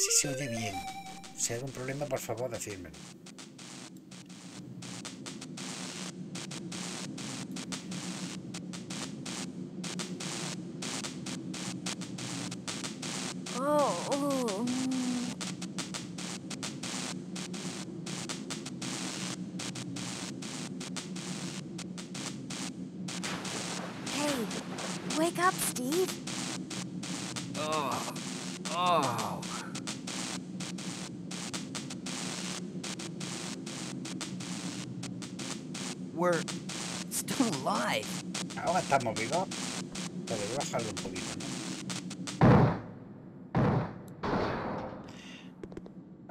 si se oye bien. Si hay algún problema, por favor, decírmelo.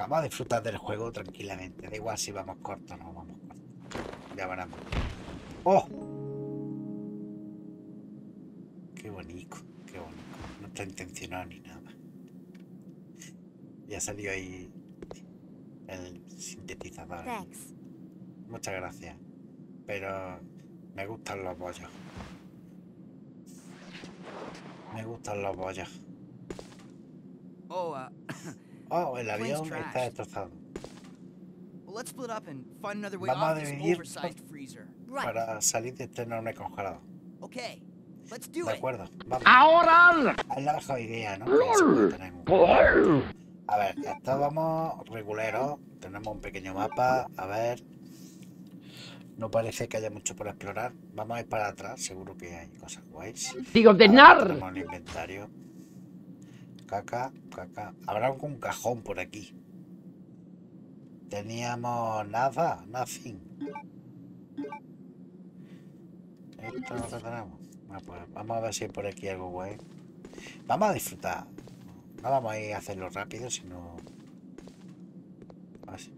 Vamos a disfrutar del juego tranquilamente. Da igual si vamos cortos o no vamos cortos. Ya veremos. ¡Oh! Qué bonito, qué bonito. No está intencionado ni nada. Ya salió ahí el sintetizador. Thanks. Muchas gracias. Pero me gustan los bollos. Me gustan los bollos. Oh, uh, Oh, el avión está destrozado. well, let's split up and find another way Vamos a dividir oversized freezer. Right. Para salir de este enorme congelado. Okay, let's do De acuerdo, vamos. ¡Ahora! Es la mejor idea, ¿no? A ver, esto vamos reguleros. Tenemos un pequeño mapa. A ver. No parece que haya mucho por explorar. Vamos a ir para atrás. Seguro que hay cosas guays. ¡Digo de nar! Tenemos el inventario. Caca, caca. Habrá algún cajón por aquí. Teníamos nada, nothing. Esto es lo tenemos. Pues vamos a ver si hay por aquí algo guay. Vamos a disfrutar. No vamos a ir a hacerlo rápido, sino. Así.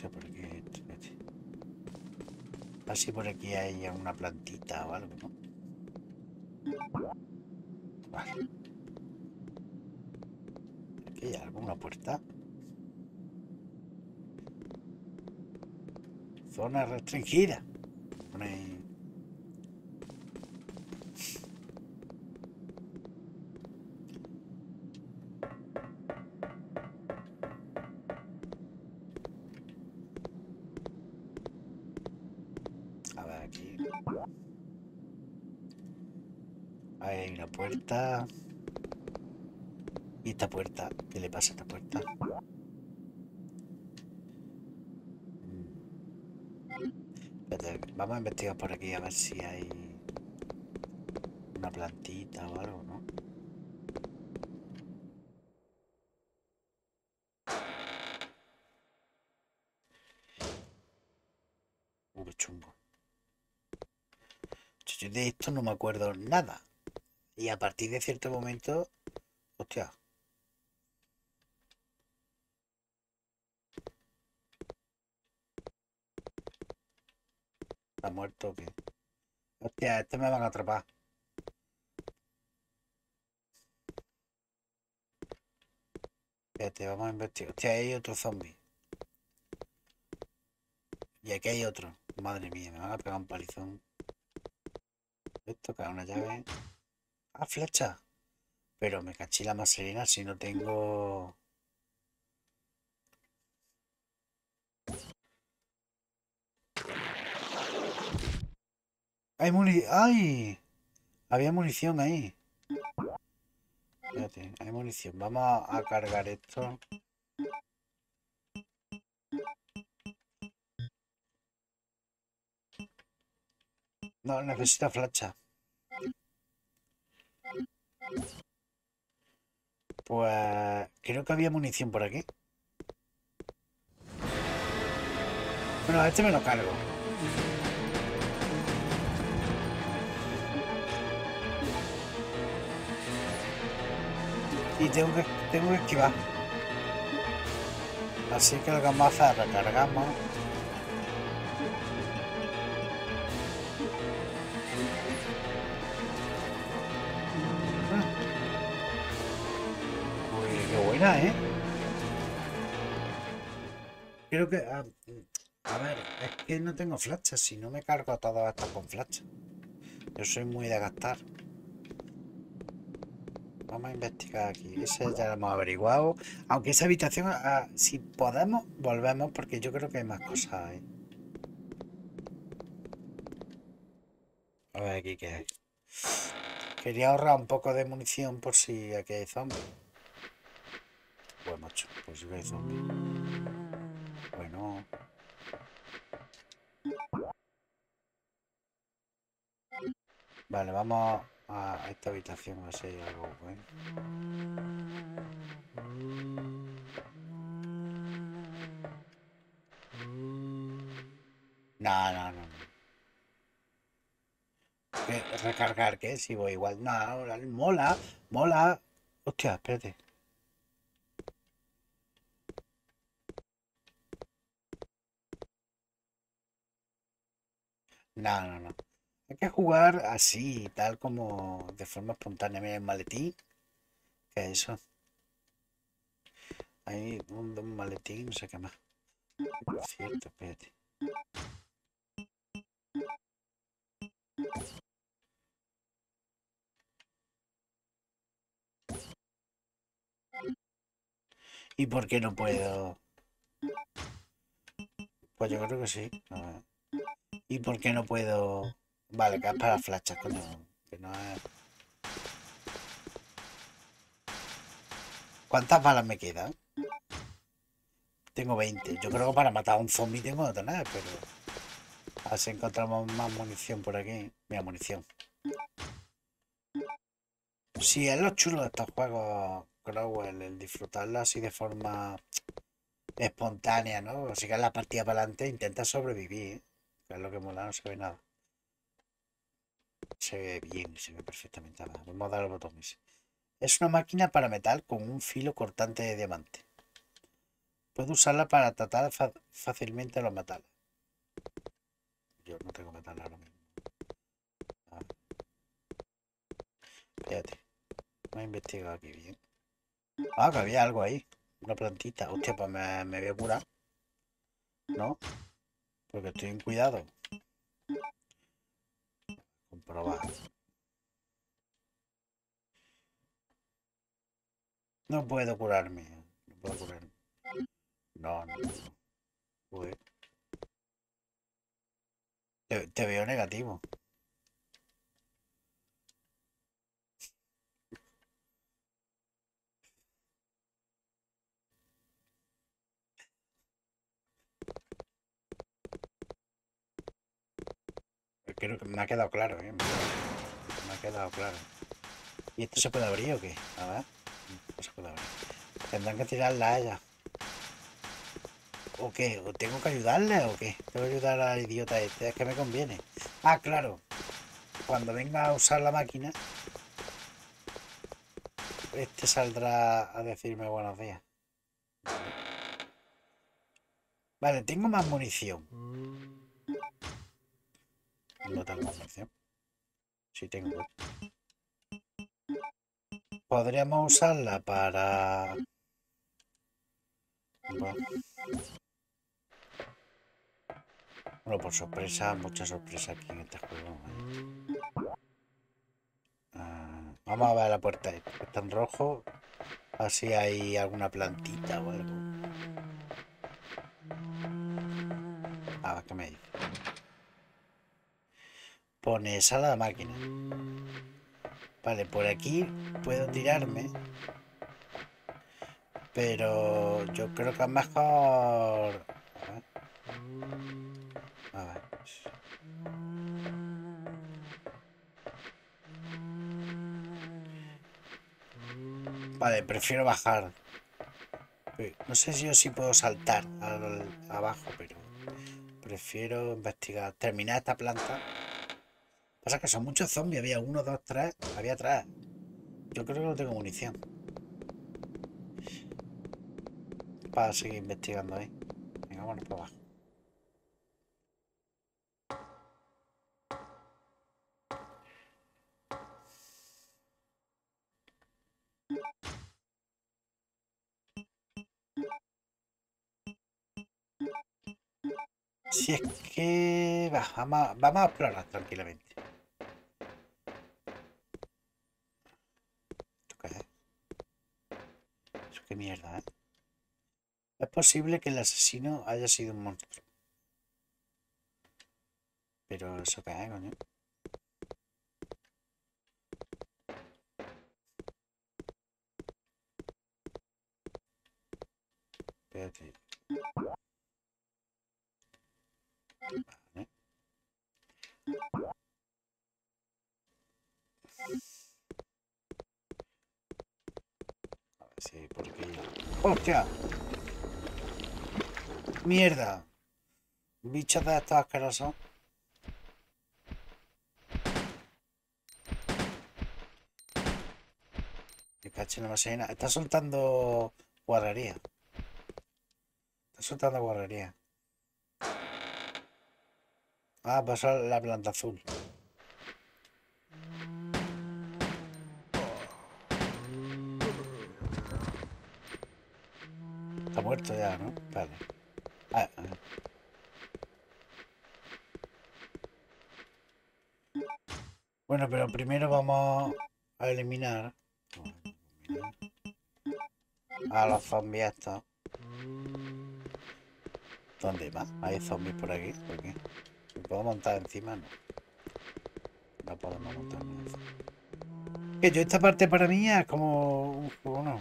Por aquí. espérate. A ver si por aquí hay una plantita o algo, ¿no? Vale. Hay alguna puerta. Zona restringida ahí. A ver aquí. Ahí hay una puerta. ¿Y esta puerta? ¿Qué le pasa a esta puerta? Vamos a investigar por aquí a ver si hay una plantita o algo, ¿no? Uh, qué chungo. Yo de esto no me acuerdo nada. Y a partir de cierto momento, hostia. Muerto o qué? Hostia, este me van a atrapar. Espérate, vamos a investigar. Hostia, ahí hay otro zombie. Y aquí hay otro. Madre mía, me van a pegar un palizón. Esto, es una llave. Ah, flecha. Pero me caché la más serena si no tengo. Hay munición. ¡Ay! Había munición ahí. Espérate, hay munición. Vamos a, a cargar esto. No, necesito flecha. Pues creo que había munición por aquí. Bueno, este me lo cargo. Y tengo que, tengo que esquivar. Así que lo que vamos a hacer, recargamos. Uy, qué buena, ¿eh? Creo que... A, a ver, es que no tengo flechas, si no me cargo todas estas con flechas. Yo soy muy de gastar. Vamos a investigar aquí. Ese ya lo hemos averiguado. Aunque esa habitación, si podemos, volvemos porque yo creo que hay más cosas ahí. A ver aquí qué hay. Quería ahorrar un poco de munición por si aquí hay zombies. Pues macho, pues si hay zombies. Bueno. Vale, vamos a esta habitación a ver si hay algo bueno. No, no, no. ¿Qué? ¿Recargar qué? Si voy igual. No, mola, mola. Hostia, espérate. No, no, no. Hay que jugar así, tal como de forma espontánea. Mira el maletín. ¿Qué es eso? Hay un, un maletín, no sé qué más. Cierto, espérate. ¿Y por qué no puedo? Pues yo creo que sí. ¿Y por qué no puedo? Vale, que es para flachas, coño. Que no es... ¿Cuántas balas me quedan? Tengo 20. Yo creo que para matar a un zombie tengo que tener, pero... A ver si encontramos más munición por aquí. Mira, munición. Sí, es lo chulo de estos juegos, Crowell, el disfrutarlo así de forma espontánea, ¿no? Así que en la partida para adelante intenta sobrevivir, ¿eh? que es lo que mola, no se ve nada. Se ve bien, se ve perfectamente. Vamos a dar los botones. Es una máquina para metal con un filo cortante de diamante. Puedo usarla para tratar fácilmente los metales. Yo no tengo metal ahora mismo. Ah. Espérate. Voy a investigar aquí bien. Ah, que había algo ahí. Una plantita. Hostia, pues me, me voy a curar. ¿No? Porque estoy en cuidado. Comprobar. No puedo curarme. No puedo curarme. No, no. Uy. Te, te veo negativo. Creo que me ha quedado claro, ¿eh? Me ha quedado claro. ¿Y esto se puede abrir o qué? A ver. No se puede abrir. Tendrán que tirarla a ella. ¿O qué? ¿O tengo que ayudarle o qué? Tengo que ayudar al idiota este. Es que me conviene. Ah, claro. Cuando venga a usar la máquina, este saldrá a decirme buenos días. Vale, tengo más munición. No tengo munición. Sí tengo. Podríamos usarla para... Bueno. Por sorpresa, mucha sorpresa aquí en este juego. ¿eh? Ah, vamos a ver la puerta. Está en rojo. Así hay alguna plantita o algo. A ver qué me dice. Pone sala de máquina. Vale, por aquí puedo tirarme. Pero yo creo que es mejor... A ver. Vale, prefiero bajar. No sé si puedo saltar al, abajo, pero prefiero investigar. Terminar esta planta. Pasa que son muchos zombies. Había uno, dos, tres. Había tres. Yo creo que no tengo munición. Para seguir investigando ahí. Venga, vámonos para abajo. Si es que... Va, vamos, vamos a explorar tranquilamente. ¿Esto qué es? Qué mierda, ¿eh? Es posible que el asesino haya sido un monstruo. Pero eso qué hay, coño. Espérate. Vale. A ver si por aquí. ¡Hostia! ¡Mierda! Bichos de estos asquerosos. Me cacho en la masina. Está soltando guarrería. Está soltando guarrería. Ah, pasó la planta azul. Primero vamos a eliminar a los zombies estos. ¿Dónde más? ¿Hay zombies por aquí? ¿Por qué? ¿Me puedo montar encima? No. No podemos montar encima. Que yo esta parte para mí es como un juego, ¿no?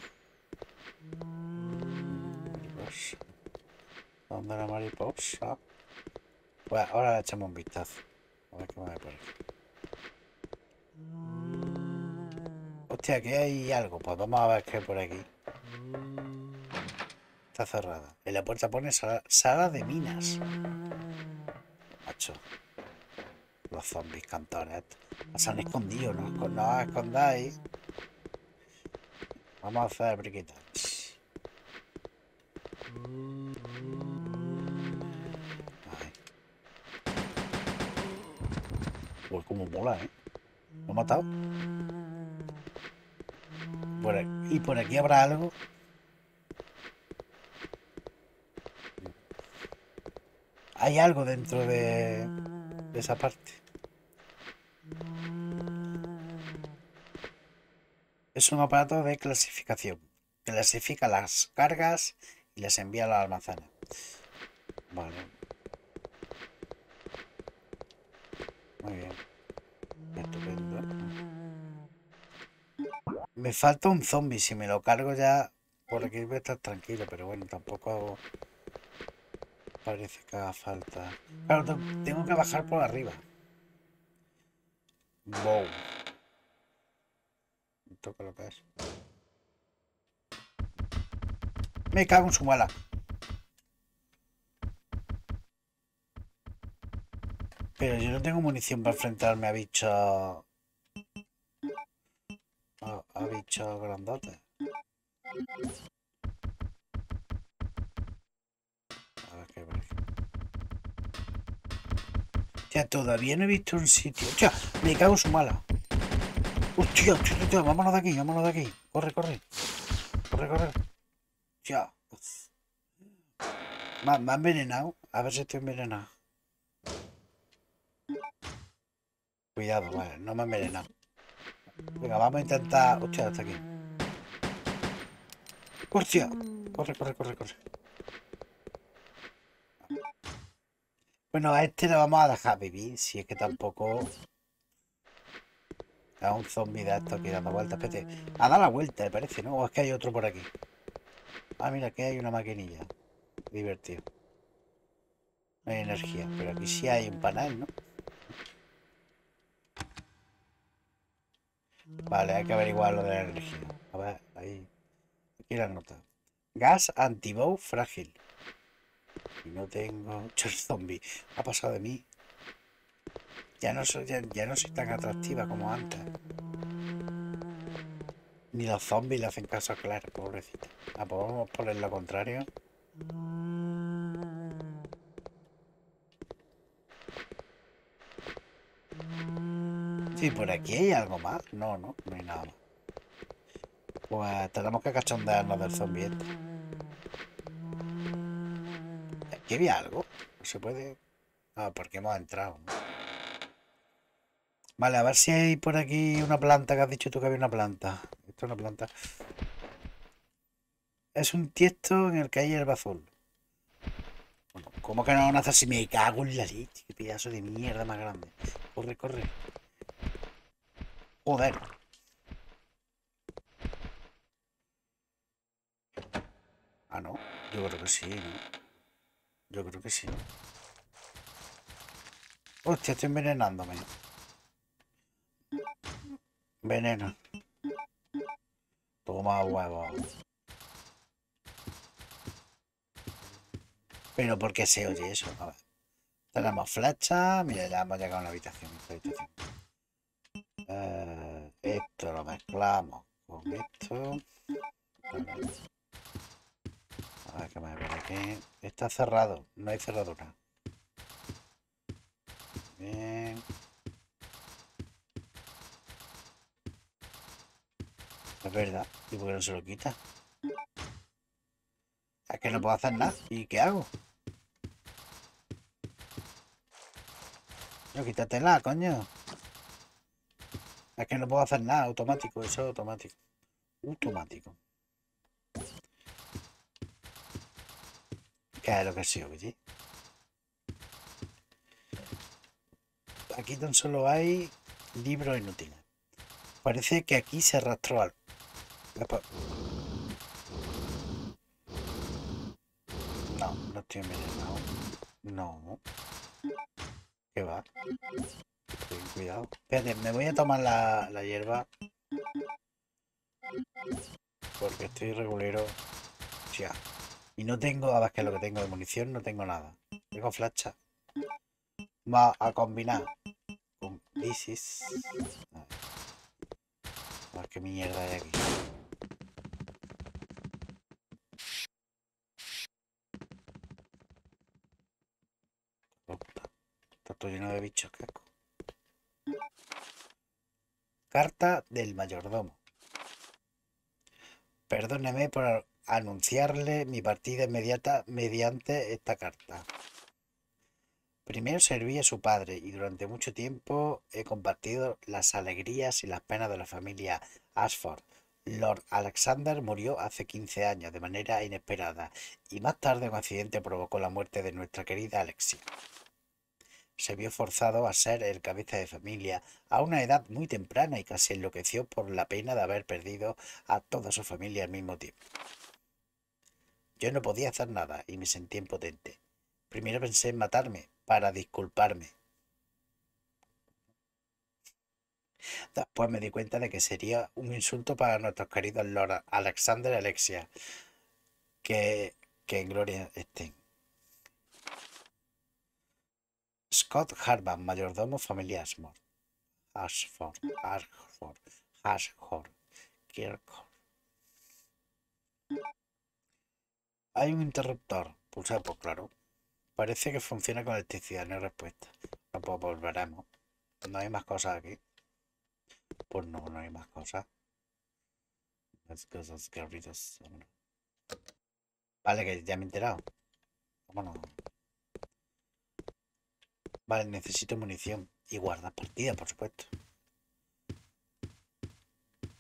¿Dónde la mariposa? Pues ahora echamos un vistazo. A ver qué me por aquí. Hostia, aquí hay algo. Pues vamos a ver qué hay por aquí. Está cerrada. En la puerta pone sala, de minas. Macho. Los zombies cantores. Se han escondido, ¿no? Escon- No os escondáis. Vamos a hacer briquitas. Ahí. Pues como mola, ¿eh? ¿Lo he matado? ¿Y por aquí habrá algo? Hay algo dentro de, esa parte. Es un aparato de clasificación. Clasifica las cargas y las envía a los almacenes. Vale. Muy bien. Me falta un zombie. Si me lo cargo ya por aquí voy a estar tranquilo. Pero bueno, tampoco parece que haga falta. Claro, te- tengo que bajar por arriba. Me toca lo que es. Me cago en su mala. Pero yo no tengo munición para enfrentarme a bichos. A, a bichos grandotes. A ver qué parece. Hostia, todavía no he visto un sitio. Hostia, me cago en su mala. Hostia, hostia, hostia, vámonos de aquí, vámonos de aquí. Corre, corre. Corre, corre. Hostia. Me, ha- me ha envenenado. A ver si estoy envenenado. Cuidado, vale, no me ha envenenado. Venga, vamos a intentar. Hostia, hasta aquí. Hostia. Corre, corre, corre, corre. Bueno, a este lo vamos a dejar vivir, si es que tampoco. Es un zombie de estos aquí dando vueltas. Espérate. Ha dado la vuelta, me parece, ¿no? O es que hay otro por aquí. Ah, mira, aquí hay una maquinilla. Divertido. No hay energía, pero aquí sí hay un panel, ¿no? Vale, hay que averiguar lo de la energía. A ver, ahí. Aquí la nota. Gas antibow frágil. Y no tengo. El zombie. Ha pasado de mí. Ya no soy, ya, no soy tan atractiva como antes. Ni los zombies le hacen caso a Claire, pobrecita. Ah, pues vamos por lo contrario. Sí, por aquí hay algo más. No, no, no hay nada. Pues tenemos que cachondearnos del zombie este. Aquí había algo. No se puede. Ah, porque hemos entrado. Vale, a ver si hay por aquí una planta que has dicho tú que había una planta. Esto es una planta. Es un tiesto en el que hay hierba azul. Bueno, ¿cómo que no van a hacer si me cago en la leche? Qué pedazo de mierda más grande. Corre, corre. Joder. Ah, no. Yo creo que sí, ¿no? Yo creo que sí. Hostia, estoy envenenándome. Veneno. Toma huevo. Pero ¿por qué se oye eso? A ver. Tenemos flecha. Mira, ya hemos llegado a una habitación. Lo mezclamos con esto. A ver qué me ver aquí. Está cerrado. No hay cerradura. Bien. Es verdad. ¿Y por qué no se lo quita? Es que no puedo hacer nada. ¿Y qué hago? No, quítatela, coño. Es que no puedo hacer nada. Automático, eso es automático. Automático. ¿Qué es lo que sí, oye? Aquí tan solo hay libros inútiles. Parece que aquí se arrastró algo. No, no estoy envenenado. No. ¿Qué va? Cuidado. Espérate, me voy a tomar la, la hierba. Porque estoy regulero. Ya. Y no tengo, a ver qué es lo que tengo de munición, no tengo nada. Tengo flecha. Va a combinar con Isis. A ver. Qué mierda hay aquí. Está todo lleno de bichos, qué. Carta del mayordomo. Perdóneme por anunciarle mi partida inmediata mediante esta carta. Primero serví a su padre y durante mucho tiempo he compartido las alegrías y las penas de la familia Ashford. Lord Alexander murió hace 15 años de manera inesperada y más tarde un accidente provocó la muerte de nuestra querida Alexia. Se vio forzado a ser el cabeza de familia a una edad muy temprana y casi enloqueció por la pena de haber perdido a toda su familia al mismo tiempo. Yo no podía hacer nada y me sentí impotente. Primero pensé en matarme para disculparme. Después me di cuenta de que sería un insulto para nuestros queridos Lord Alexander y Alexia. Que, que en gloria estén. Scott Harban, mayordomo familia Ashmore. Ashford, Ashford, Ashford, Kirkford. Hay un interruptor. Pulsar por claro. Parece que funciona con electricidad, no hay respuesta. No pues volveremos. No hay más cosas aquí. Pues no, no hay más cosas. Las cosas que. Vale, que ya me he enterado. Vámonos. Vale, necesito munición. Y guardar partida, por supuesto.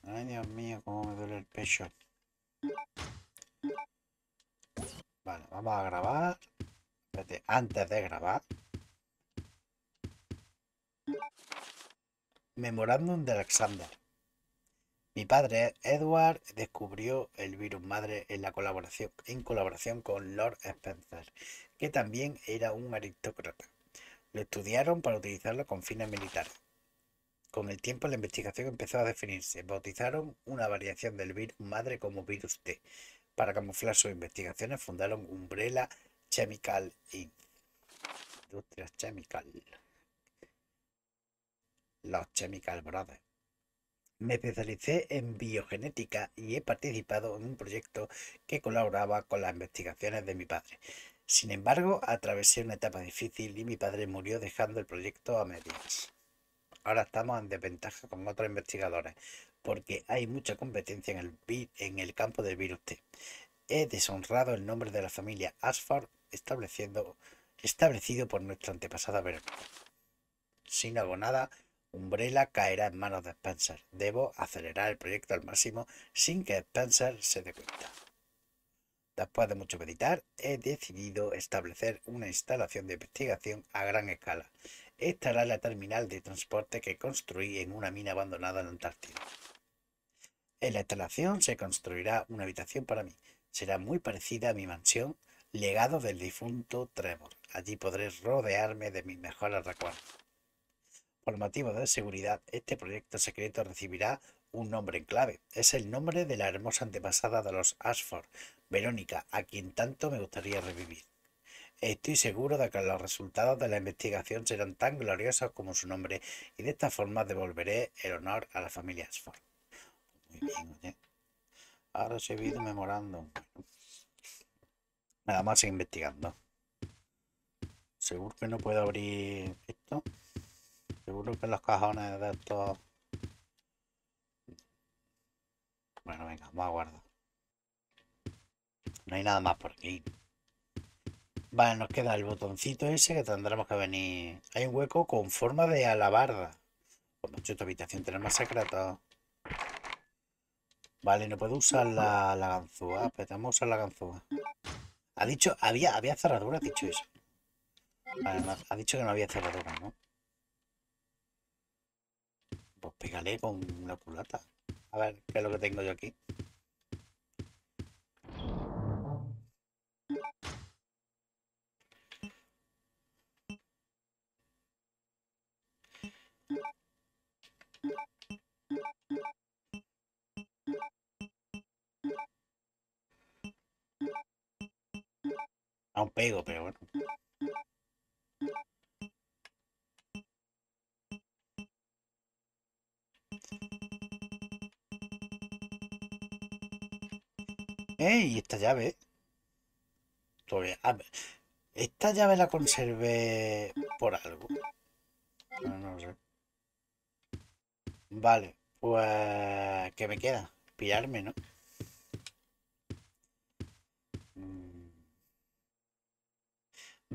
Ay, Dios mío, cómo me duele el pecho. Vale, vamos a grabar. Espérate, antes de grabar. Memorándum de Alexander. Mi padre, Edward, descubrió el virus madre en, la colaboración, en colaboración con Lord Spencer, que también era un aristócrata. Lo estudiaron para utilizarlo con fines militares. Con el tiempo la investigación empezó a definirse. Bautizaron una variación del virus madre como virus T. Para camuflar sus investigaciones fundaron Umbrella Chemical Inc. Industrias Chemical. Los Chemical Brothers. Me especialicé en biogenética y he participado en un proyecto que colaboraba con las investigaciones de mi padre. Sin embargo, atravesé una etapa difícil y mi padre murió dejando el proyecto a medias. Ahora estamos en desventaja con otros investigadores porque hay mucha competencia en el, en el campo del virus T. He deshonrado el nombre de la familia Ashford estableciendo, establecido por nuestra antepasada Verónica. Si no hago nada, Umbrella caerá en manos de Spencer. Debo acelerar el proyecto al máximo sin que Spencer se dé cuenta. Después de mucho meditar, he decidido establecer una instalación de investigación a gran escala. Esta era la terminal de transporte que construí en una mina abandonada en Antártida. En la instalación se construirá una habitación para mí. Será muy parecida a mi mansión, legado del difunto Trevor. Allí podré rodearme de mis mejores recuerdos. Por motivos de seguridad, este proyecto secreto recibirá un nombre en clave. Es el nombre de la hermosa antepasada de los Ashford, Verónica, a quien tanto me gustaría revivir. Estoy seguro de que los resultados de la investigación serán tan gloriosos como su nombre y de esta forma devolveré el honor a la familia Ashford. Muy bien, oye. Ahora se visto memorando. Nada más investigando. Seguro que no puedo abrir esto. Seguro que los cajones de estos... Bueno, venga, vamos a guardar. No hay nada más por aquí. Vale, nos queda el botoncito ese que tendremos que venir. Hay un hueco con forma de alabarda. Pues mucho esta habitación tiene más secreto. Vale, no puedo usar la, la ganzúa. Pero usar la ganzúa. Ha dicho, había, había cerradura, ha dicho eso. Vale, ha dicho que no había cerradura, ¿no? Pues pégale con una culata. A ver, ¿qué es lo que tengo yo aquí? A un pego, pero bueno. ¡Ey! Esta llave. Todavía. a ver, Esta llave la conservé por algo. No, no sé. Vale, pues. ¿Qué me queda? Pillarme, ¿no?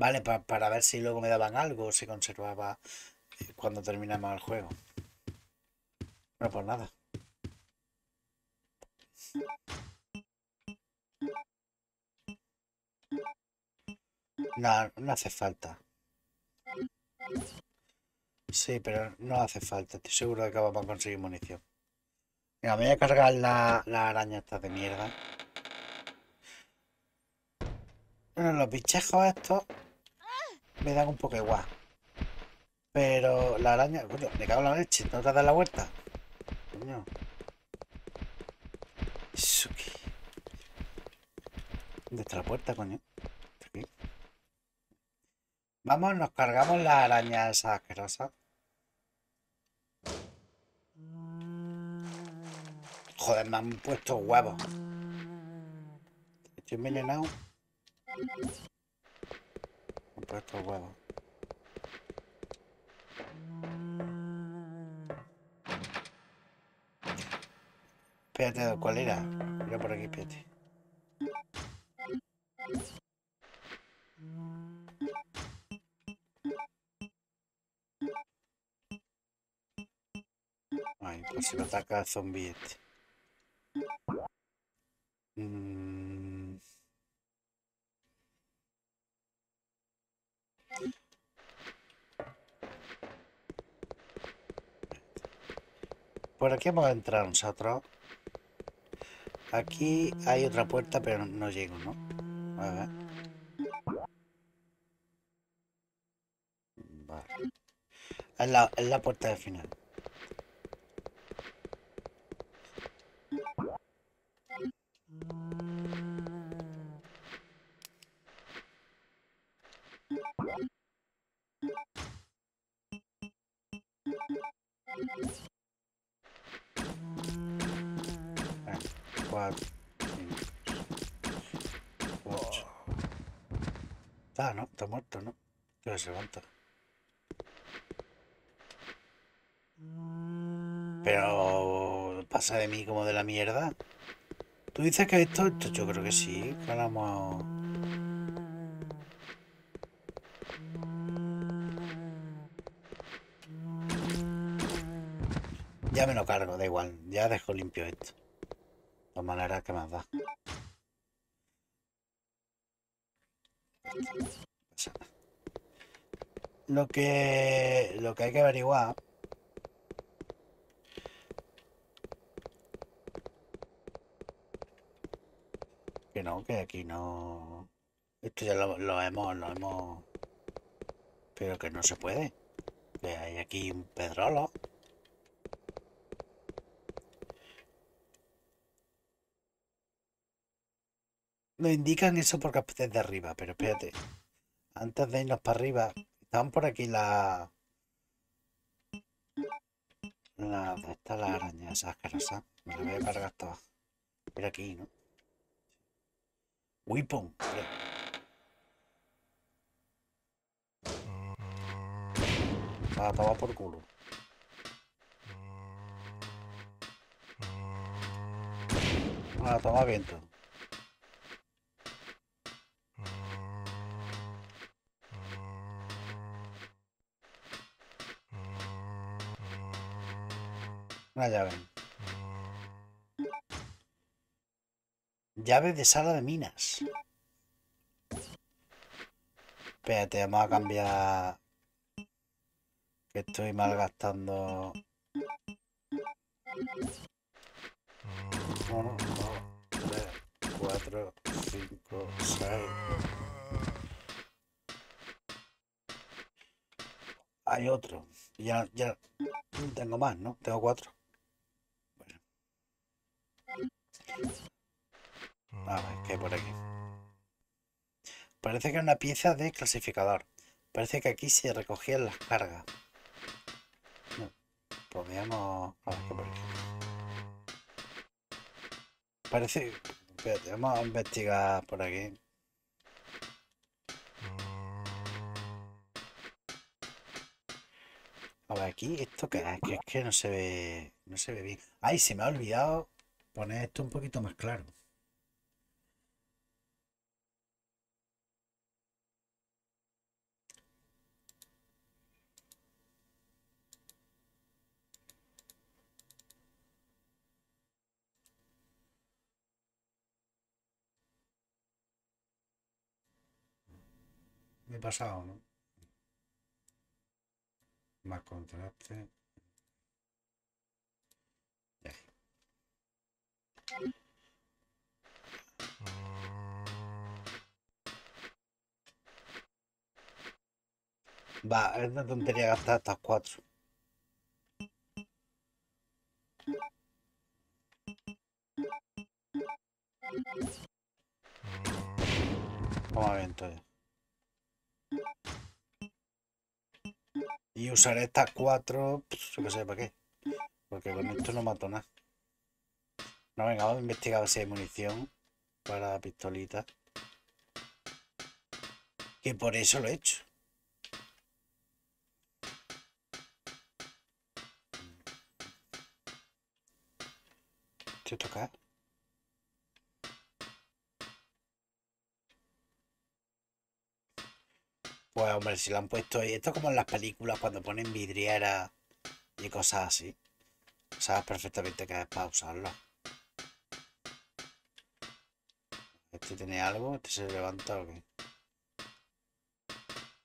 Vale, pa- para ver si luego me daban algo o se conservaba eh, cuando terminamos el juego. No, pues nada. No, no hace falta. Sí, pero no hace falta. Estoy seguro de que vamos a conseguir munición. Mira, me voy a cargar la, la araña esta de mierda. Bueno, los bichejos estos me dan un poco igual. Pero la araña... Coño, me cago en la leche. ¿No te das la vuelta? Coño. Qué- ¿Dónde está la puerta, coño? Aquí. Vamos, nos cargamos la araña esa asquerosa. Joder, me han puesto huevos. Estoy envenenado. Huevos. Espérate, ¿cuál era? Mira por aquí, espérate. Ay, pues si lo ataca zombie este. Por aquí hemos entrado nosotros. Aquí hay otra puerta, pero no llego, ¿no? A ver. Vale. Es la, es la puerta de final. Cinco, ocho. Está, ¿no? Está muerto, ¿no? Pero se levanta. Pero pasa de mí como de la mierda. ¿Tú dices que esto? esto yo creo que sí. Que. Ya me lo cargo, da igual. Ya dejo limpio esto. Todas maneras, ¿qué más da? Lo que, lo que hay que averiguar que no, que aquí no. Esto ya lo, lo hemos, lo hemos. Pero que no se puede. Que hay aquí un pedrolo. Nos indican eso porque es de arriba, pero espérate. Antes de irnos para arriba, estaban por aquí la. La. ¿Dónde está la araña esa asquerosa? Me la voy a cargar toda. Mira aquí, ¿no? Weapon. Va a tomar por culo. Va a tomar viento. Una llave. Llave de sala de minas. Espérate, vamos a cambiar. Que estoy malgastando. Uno, dos, tres, cuatro, cinco, seis. Hay otro. Ya, ya tengo más, ¿no? Tengo cuatro. Bueno. A ver, ¿qué hay por aquí? Parece que es una pieza de clasificador. Parece que aquí se recogían las cargas. No, podríamos... A ver, ¿qué por aquí? Parece... Vamos a investigar por aquí. A ver, aquí, ¿esto qué es? Que es que no se ve... No se ve bien. Ay, se me ha olvidado poner esto un poquito más claro. Me he pasado, ¿no? Más contraste. Va, es una tontería gastar estas cuatro. Vamos a ver entonces. Y usaré estas cuatro, pues, yo qué sé, ¿para qué? Porque con esto no mato nada. No, venga, vamos a investigar si hay munición para la pistolita. Que por eso lo he hecho. ¿Te toca? Pues hombre, si lo han puesto ahí. Esto es como en las películas cuando ponen vidriera y cosas así. Sabes perfectamente que es para usarlo. Este tiene algo, este se levanta o qué.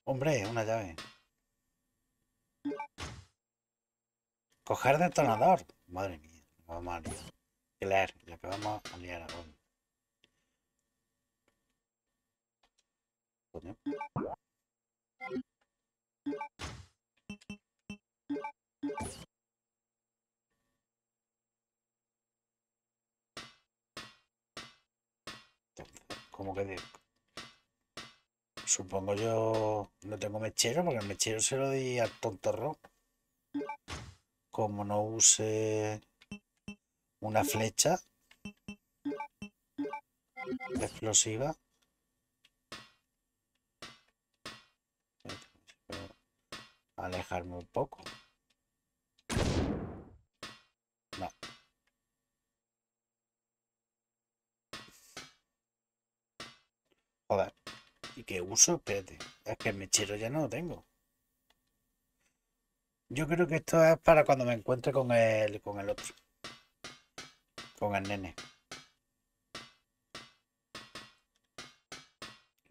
Hombre, una llave. Coger detonador. Madre mía, vamos a liar. Leer, lo que vamos a liar. Coño. Como que de... Supongo yo no tengo mechero porque el mechero se lo di al tontorro. Como no use una flecha explosiva. Alejarme un poco. No. Joder. ¿Y qué uso? Es que el mechero ya no lo tengo. Yo creo que esto es para cuando me encuentre con el, con el otro. Con el nene.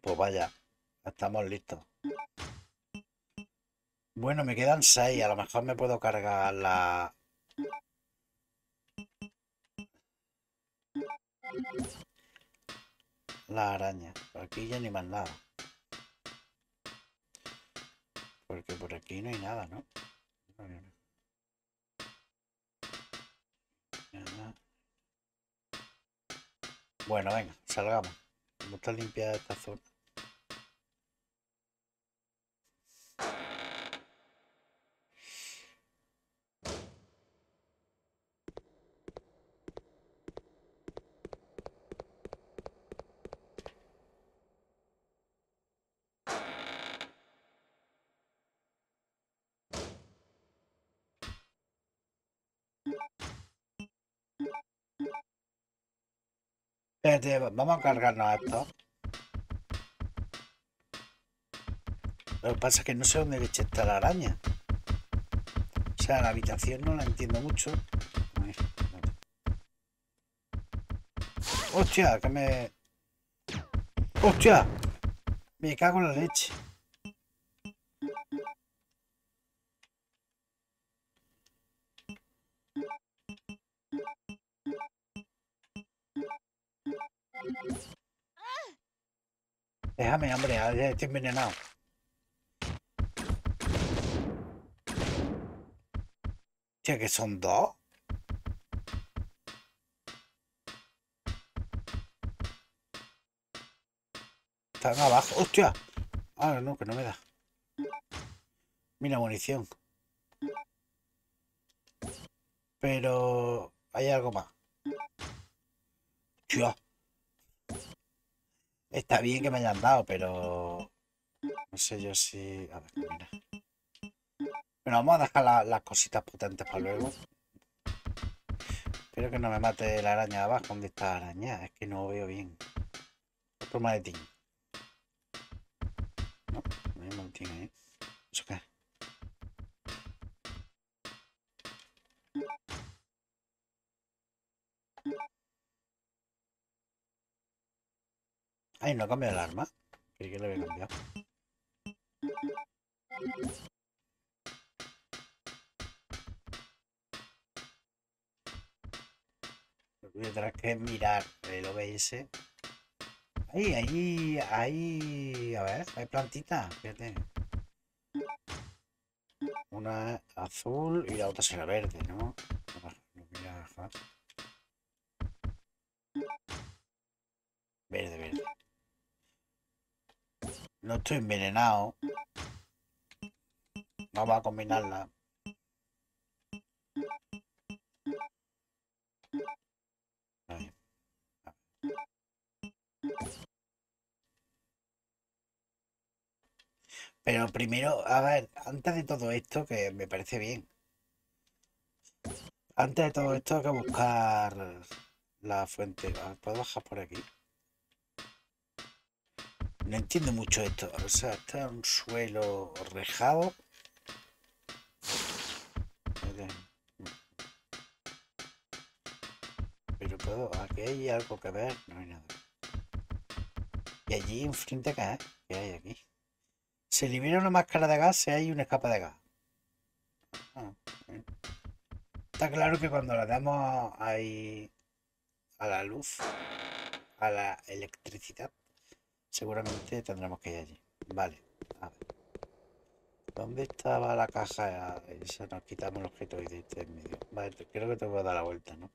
Pues vaya. Estamos listos. Bueno, me quedan seis. A lo mejor me puedo cargar la... La araña. Aquí ya ni más nada. Porque por aquí no hay nada, ¿no? Nada. Bueno, venga, salgamos. ¿Cómo está limpia esta zona? Vamos a cargarnos esto. Lo que pasa es que no sé dónde leche está la araña. O sea, la habitación no la entiendo mucho. ¡Hostia! Que me... ¡Hostia! Me cago en la leche. Ya estoy envenenado. Hostia, que son dos. Están abajo. ¡Hostia! Ah, no, que no me da. Mira, munición. Pero hay algo más. Hostia. Está bien que me hayan dado, pero no sé yo si. A ver, mira. Bueno, vamos a dejar la- las cositas potentes para luego. Espero que no me mate la araña de abajo. ¿Dónde está la araña? Es que no veo bien. Otro maletín. No, no hay maletín ahí. ¿Eso qué? Ay, no cambia el arma. Creí que lo había cambiado. Tener que mirar el OBS. Ahí, ahí, ahí. A ver, hay plantitas. Fíjate. Una azul y la otra será verde, ¿no? No voy a bajar. Verde, verde. No estoy envenenado. Vamos a combinarla. Pero primero, a ver, antes de todo esto, que me parece bien. Antes de todo esto hay que buscar la fuente. ¿Puedo bajar por aquí? No entiendo mucho esto. O sea, está un suelo rejado. Pero puedo. Aquí hay algo que ver. No hay nada. Y allí enfrente, ¿qué es? ¿Qué hay aquí? Se libera una máscara de gas si hay un escape de gas. Ah. Está claro que cuando le damos ahí a la luz, a la electricidad, seguramente tendremos que ir allí. Vale, a ver. ¿Dónde estaba la caja esa? Nos quitamos el objeto de este en medio. Vale, creo que te voy a dar la vuelta, ¿no?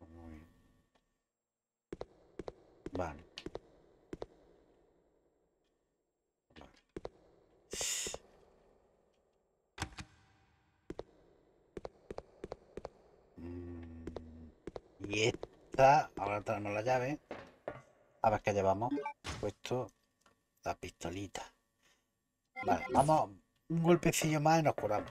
Muy bien. Vale. Mm, Ahora tenemos la llave. A ver qué llevamos. Puesto la pistolita. Vale, vamos un golpecillo más y nos curamos.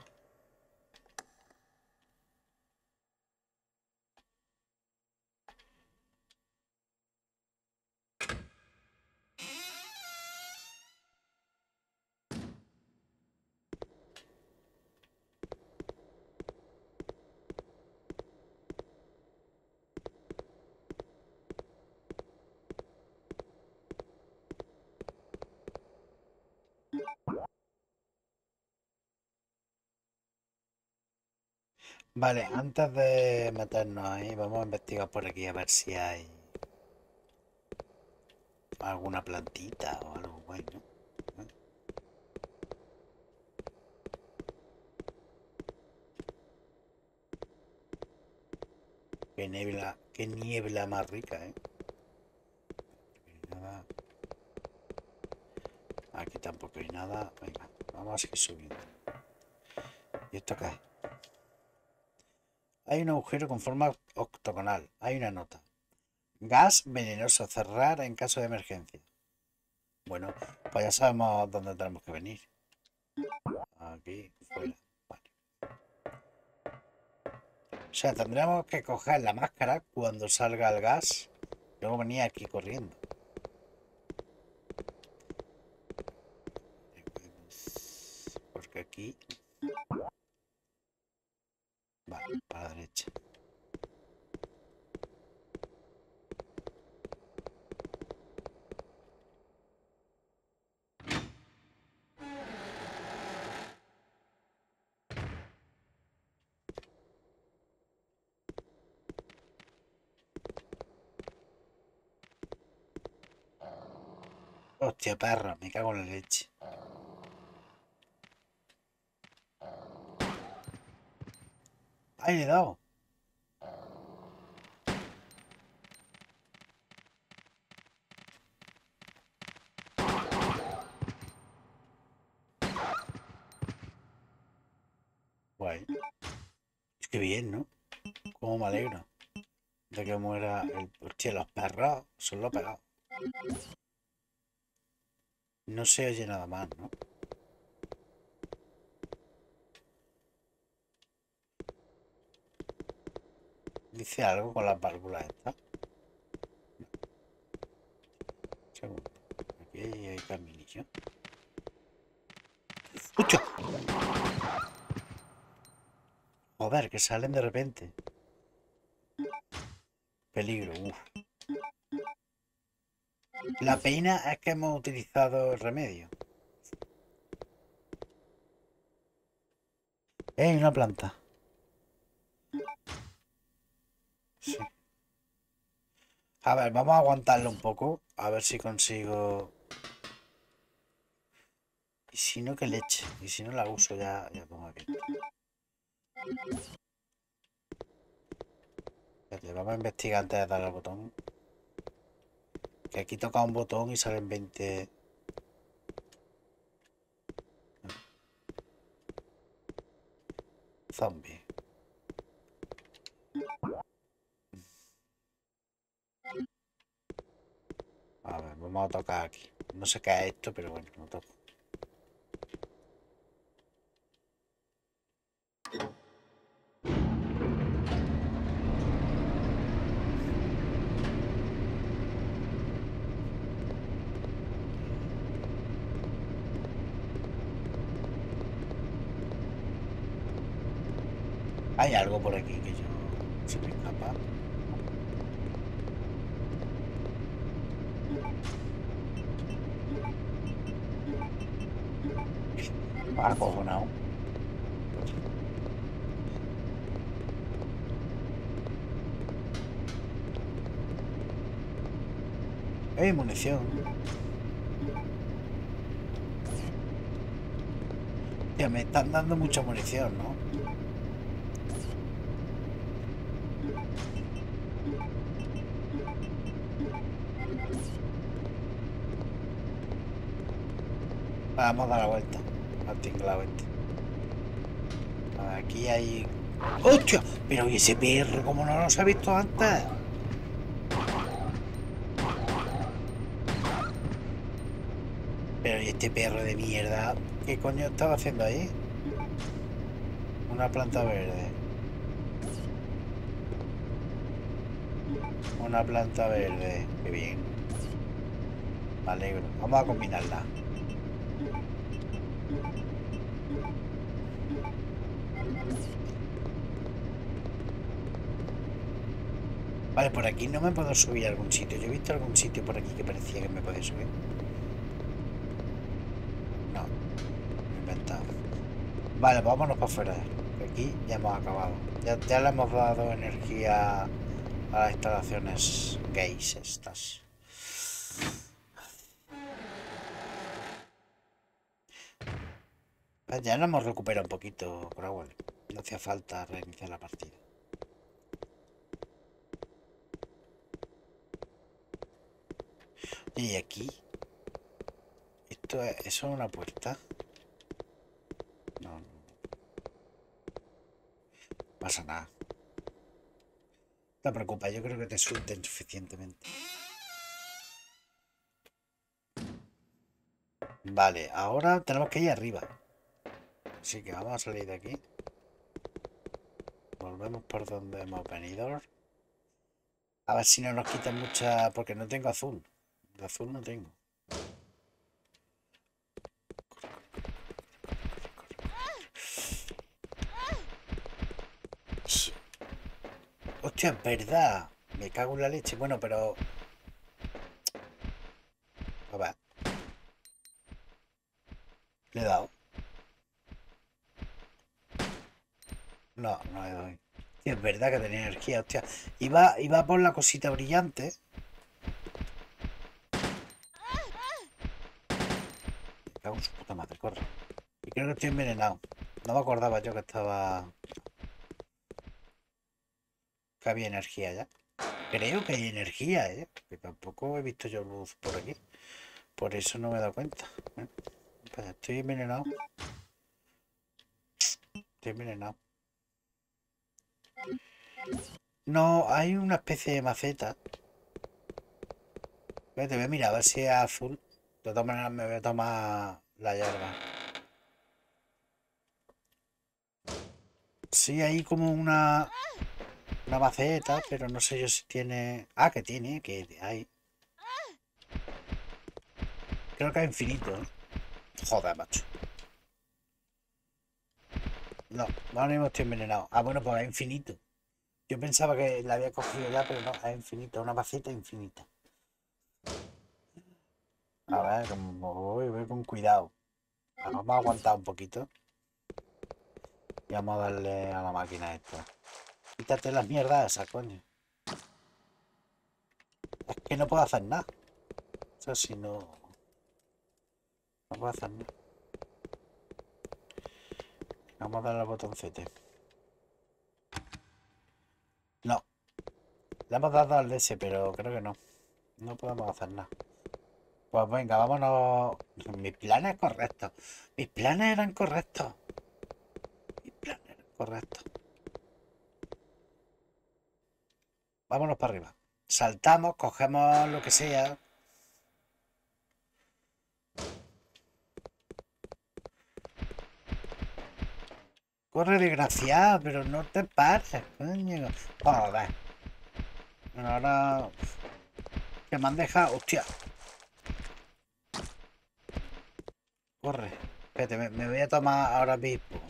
Vale, antes de meternos ahí, vamos a investigar por aquí a ver si hay alguna plantita o algo bueno. Qué niebla, qué niebla más rica, ¿eh? Nada. Aquí tampoco hay nada. Venga, vamos a seguir subiendo. ¿Y esto qué es? Hay un agujero con forma octogonal. Hay una nota. Gas venenoso. Cerrar en caso de emergencia. Bueno, pues ya sabemos dónde tenemos que venir. Aquí, fuera. O sea, tendremos que coger la máscara cuando salga el gas. Luego venía aquí corriendo. Porque aquí... Vale, para la derecha. Perro, me cago en la leche. ¡Ay, le he dado! Guay. Es que bien, ¿no? Cómo me alegro de que muera el... Hostia, los perros son lo pegado. No se oye nada más, ¿no? Dice algo con las válvulas estas. Segundo. Aquí hay caminillo. ¡Hostia! Joder, que salen de repente. Peligro, uff. La pena es que hemos utilizado el remedio. ¡Ey, una planta! Sí. A ver, vamos a aguantarlo un poco. A ver si consigo... Y si no, que leche. Y si no la uso ya, ya pongo aquí. Espérate, vamos a investigar antes de darle al botón. Que aquí toca un botón y salen 20... Zombie. A ver, vamos a tocar aquí. No sé qué es esto, pero bueno, no toco. Hay algo por aquí que yo se me escapa. Acojonado. Ya me están dando mucha munición, ¿no? Vamos a dar la vuelta al tinglado este. Aquí hay... ¡Hostia! Pero ¿y ese perro como no los ha visto antes? Pero ¿y este perro de mierda? ¿Qué coño estaba haciendo ahí? Una planta verde. Una planta verde. Qué bien. Me alegro. Vamos a combinarla. Vale, por aquí no me puedo subir a algún sitio. Yo he visto algún sitio por aquí que parecía que me podía subir. Vale, vámonos para afuera. aquí ya hemos acabado. Ya, le hemos dado energía a las instalaciones gays estas. Ah, Ya nos hemos recuperado un poquito, Crowell. No hacía falta reiniciar la partida. Y aquí. Esto es, ¿Eso es una puerta? No, no. Pasa nada. No te preocupes, yo creo que te suelten suficientemente. Vale, ahora tenemos que ir arriba. Así que vamos a salir de aquí. Volvemos por donde hemos venido. A ver si no nos quitan mucha... Porque no tengo azul. De azul no tengo. Sí. Hostia, es verdad. Me cago en la leche. Bueno, pero... A ver. Le he dado. No, no le doy. Es verdad que tenía energía, hostia. Iba, iba por la cosita brillante. Me cago en su puta madre, corre. Y creo que estoy envenenado. No me acordaba yo que estaba... Había energía ya. Creo que hay energía, ¿eh? Que tampoco he visto yo luz por aquí. Por eso no me he dado cuenta. ¿eh? Pues estoy envenenado. Estoy envenenado. No, hay una especie de maceta. Espérate, voy a mirar a ver si es azul. De todas maneras me voy a tomar la hierba. Sí, hay como una... Una maceta, pero no sé yo si tiene... Ah, que tiene, que hay. Creo que es infinito. ¿eh? Joder, macho. No, ahora mismo estoy envenenado. Ah, bueno, pues es infinito. Yo pensaba que la había cogido ya, pero no, es infinito, una maceta infinita. A ver, como voy, voy con cuidado. Vamos a aguantar un poquito. Y vamos a darle a la máquina esta. Quítate las mierdas esas, coño. Es que no puedo hacer nada. O sea, si no... No puedo hacer nada. Vamos a darle al botoncete. No. Le hemos dado al DS, pero creo que no. No podemos hacer nada. Pues venga, vámonos. Mis planes correctos. Mis planes eran correctos. Mis planes eran correctos. Vámonos para arriba. Saltamos, cogemos lo que sea. Corre desgraciado, pero no te pares, coño. Joder. Ahora... Que me han dejado... Hostia. Corre. Espérate, me, me voy a tomar ahora mismo.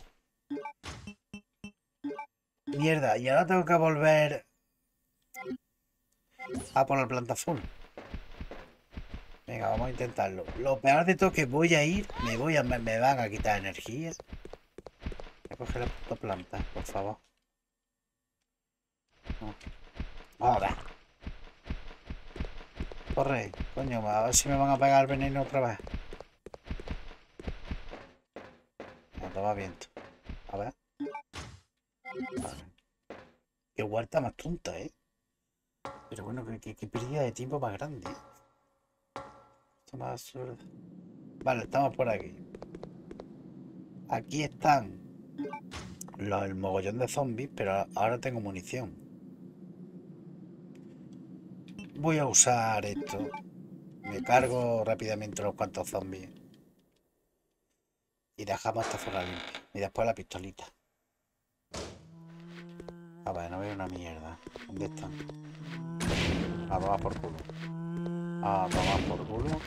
Mierda, y ahora tengo que volver... A la planta azul. Venga, vamos a intentarlo. Lo peor de todo es que voy a ir, me voy a, me, van a quitar energía. Voy a coger la puta planta, por favor. No. Ahora. Corre, coño, a ver si me van a pegar el veneno otra vez. No toma viento. A ver. Qué huerta más tonta, ¿eh? Pero bueno, qué, qué- pérdida de tiempo más grande. Esto más absurdo. Vale, estamos por aquí. Aquí están el mogollón de zombies, pero ahora tengo munición. Voy a usar esto. Me cargo rápidamente unos cuantos zombies. Y dejamos esta zona limpia. Y después la pistolita. A ver, no veo una mierda. ¿Dónde están? A tomar por culo. A tomar por culo.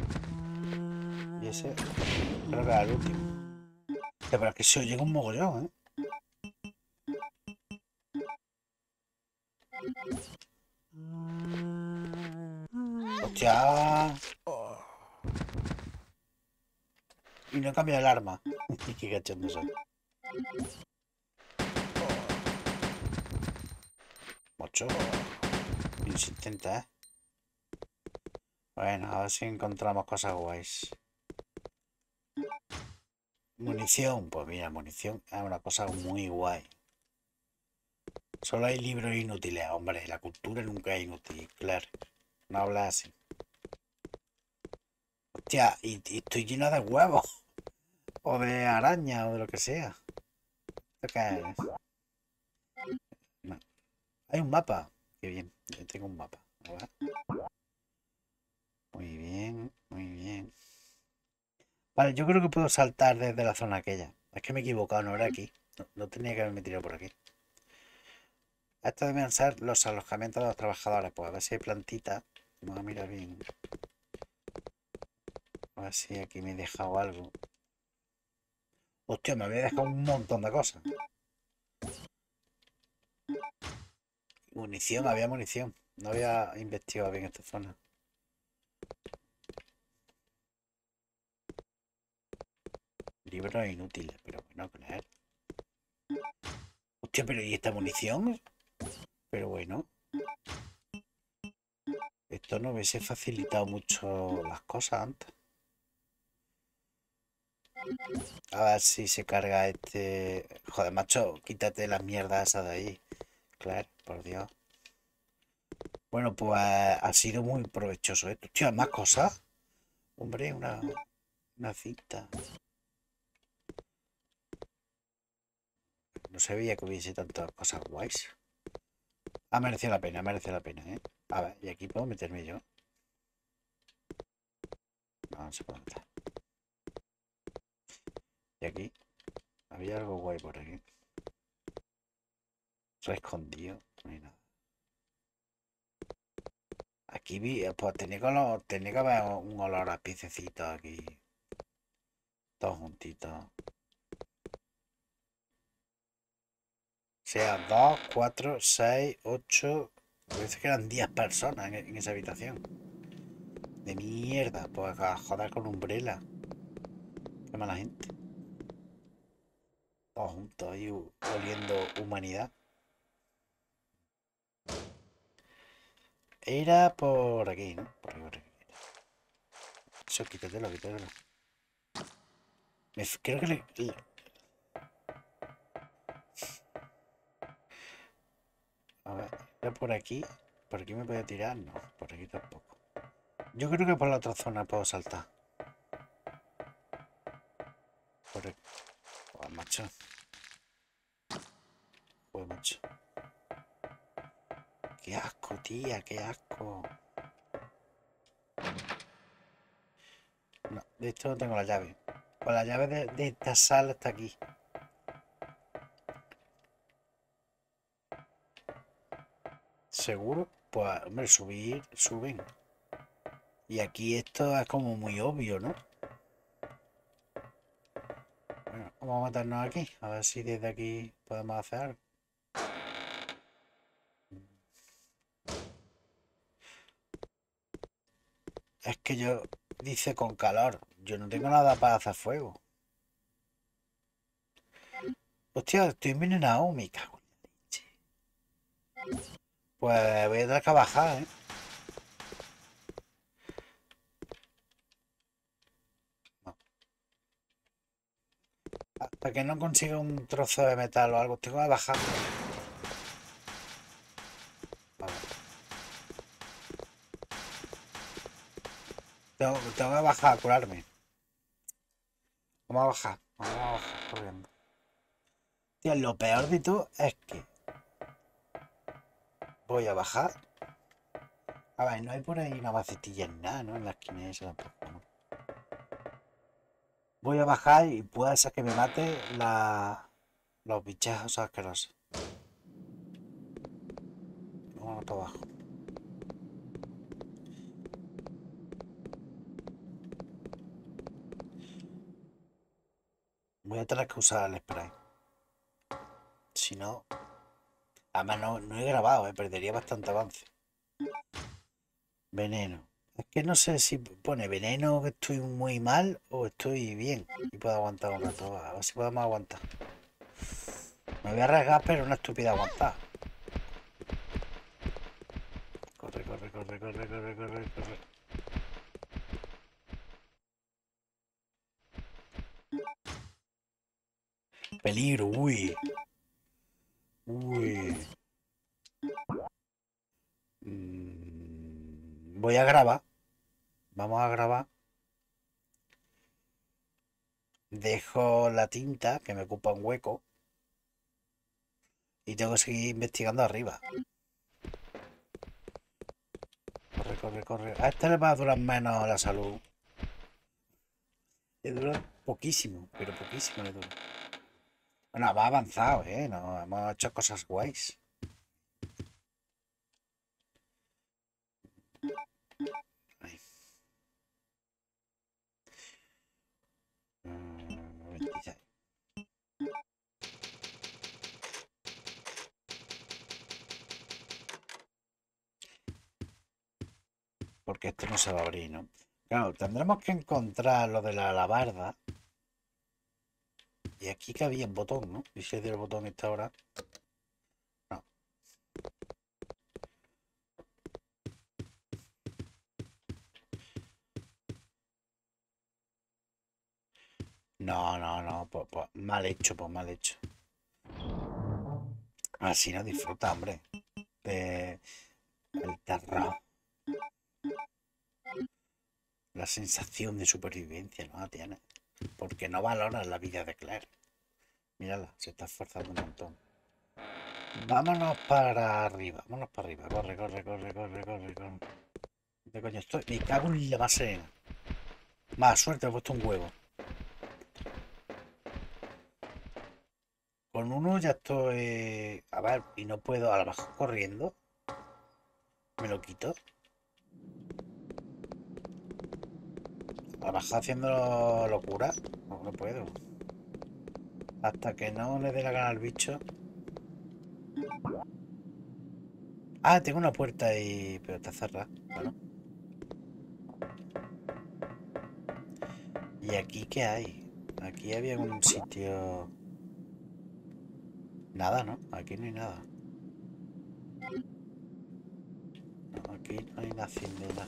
Y ese creo que era el último. Pero es que se oye un mogollón, ¿eh? Hostia. Y no cambia el arma. Qué cachondo soy. Mucho. Insistente, ¿eh? Bueno, a ver si encontramos cosas guays. Munición, pues mira, munición es una cosa muy guay. Solo hay libros inútiles, hombre. La cultura nunca es inútil, claro. No habla así. Hostia, y, estoy lleno de huevos. O de araña o de lo que sea. ¿Esto qué es? Hay un mapa. Qué bien. Yo tengo un mapa. A ver. Muy bien, muy bien. Vale, yo creo que puedo saltar desde la zona aquella. Es que me he equivocado, no era aquí. No, no tenía que haberme tirado por aquí. Estos deben ser los alojamientos de los trabajadores. Pues a ver si hay plantitas. Vamos a mirar bien. A ver si aquí me he dejado algo. Hostia, me había dejado un montón de cosas. Munición, había munición. No había investigado bien esta zona. Libros inútiles, pero bueno, claro. Hostia, pero ¿y esta munición? Pero bueno. Esto no hubiese facilitado mucho las cosas antes. A ver si se carga este... Joder, macho, quítate las mierdas esas de ahí. Claro, por Dios. Bueno, pues ha sido muy provechoso esto. Tío, más cosas. Hombre, una, una cita. No sabía que hubiese tantas cosas guays. Ha merecido la pena, ha merecido la pena, ¿eh? A ver, y aquí puedo meterme yo. No, no se puede meter. Y aquí. Había algo guay por aquí. Ha escondido. No hay nada. Aquí vi, eh, pues tenía que, tenía que haber un olor a piececitos aquí. Todos juntitos. Sea, dos, cuatro, seis, ocho. Parece que eran 10 personas en, en esa habitación. De mierda, pues a joder con umbrella. Qué mala gente. Todos juntos ahí oliendo humanidad. Era por aquí, ¿no? Por aquí, por aquí. Eso, quítatelo, quítatelo. Me creo que le, A ver, era por aquí. ¿Por aquí me puedo tirar? No, por aquí tampoco. Yo creo que por la otra zona puedo saltar. Por aquí. Joder, macho. Joder, macho. Qué asco, tía, qué asco. No, de esto no tengo la llave. Pues la llave de esta sala está aquí. ¿Seguro? Pues, hombre, subir, suben. Y aquí esto es como muy obvio, ¿no? Bueno, vamos a meternos aquí. A ver si desde aquí podemos hacer algo. Es que yo, dice con calor. Yo no tengo nada para hacer fuego. Hostia, estoy envenenado, me cago la. Pues voy a tener que bajar, ¿eh? No. Hasta que no consiga un trozo de metal o algo, tengo que bajar. Tengo, tengo que bajar a curarme. Vamos a bajar, vamos a bajar corriendo. Tío, lo peor de todo es que voy a bajar. A ver, no hay por ahí una macetilla en nada, ¿no? En la esquina esa tampoco, ¿no? Voy a bajar y puede ser que me mate la... los bichejos asquerosos. Vamos para abajo. Voy a tener que usar el spray. Si no... Además no, no he grabado, eh, perdería bastante avance. Veneno. Es que no sé si pone veneno que estoy muy mal o estoy bien. Y puedo aguantar un rato. A ver si podemos aguantar. Me voy a arriesgar, pero una estúpida aguantar. corre, corre, corre, corre, corre. Peligro, uy. Uy. Mm, Voy a grabar. Vamos a grabar. Dejo la tinta que me ocupa un hueco. Y tengo que seguir investigando arriba. Corre, corre, corre. A este le va a durar menos la salud. Le dura poquísimo, pero poquísimo le dura. Bueno, va avanzado, ¿eh? No, hemos hecho cosas guays. Ahí. 26. Porque esto no se va a abrir, ¿no? Claro, tendremos que encontrar lo de la alabarda. Y aquí había un botón, ¿no? ¿Y si es del botón esta ahora? No. No, no, no, pues, pues, mal hecho, pues mal hecho. Así no disfruta, hombre. De el terror. La sensación de supervivencia no la tiene. Porque no valora la vida de Claire. Mírala, se está esforzando un montón. Vámonos para arriba, vámonos para arriba. Corre, corre, corre, corre, corre, corre. ¿Dónde coño estoy? Me cago en la serena. Más suerte, he puesto un huevo. Con uno ya estoy... A ver, y no puedo a lo mejor corriendo. Me lo quito. Mejor haciendo locura. No, no puedo. Hasta que no le dé la gana al bicho. Ah, tengo una puerta ahí, pero está cerrada. Bueno. ¿Y aquí qué hay? Aquí había un sitio... Nada, ¿no? Aquí no hay nada. Aquí no hay nada. Nada,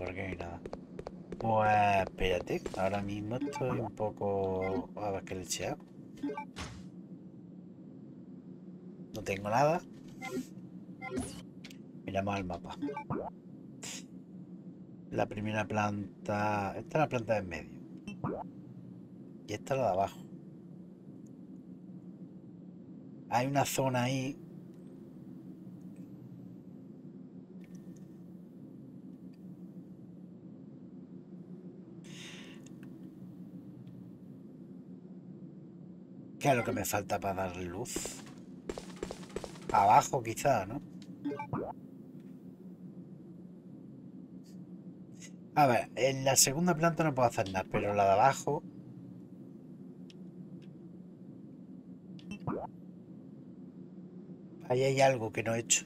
por aquí no hay nada. Pues espérate, ahora mismo estoy un poco... A ver qué le hago. No tengo nada. Miramos al mapa. La primera planta... Esta es la planta de en medio. Y esta es la de abajo. Hay una zona ahí ¿Qué es lo que me falta para dar luz? Abajo quizá, ¿no? A ver, en la segunda planta no puedo hacer nada, pero la de abajo... Ahí hay algo que no he hecho.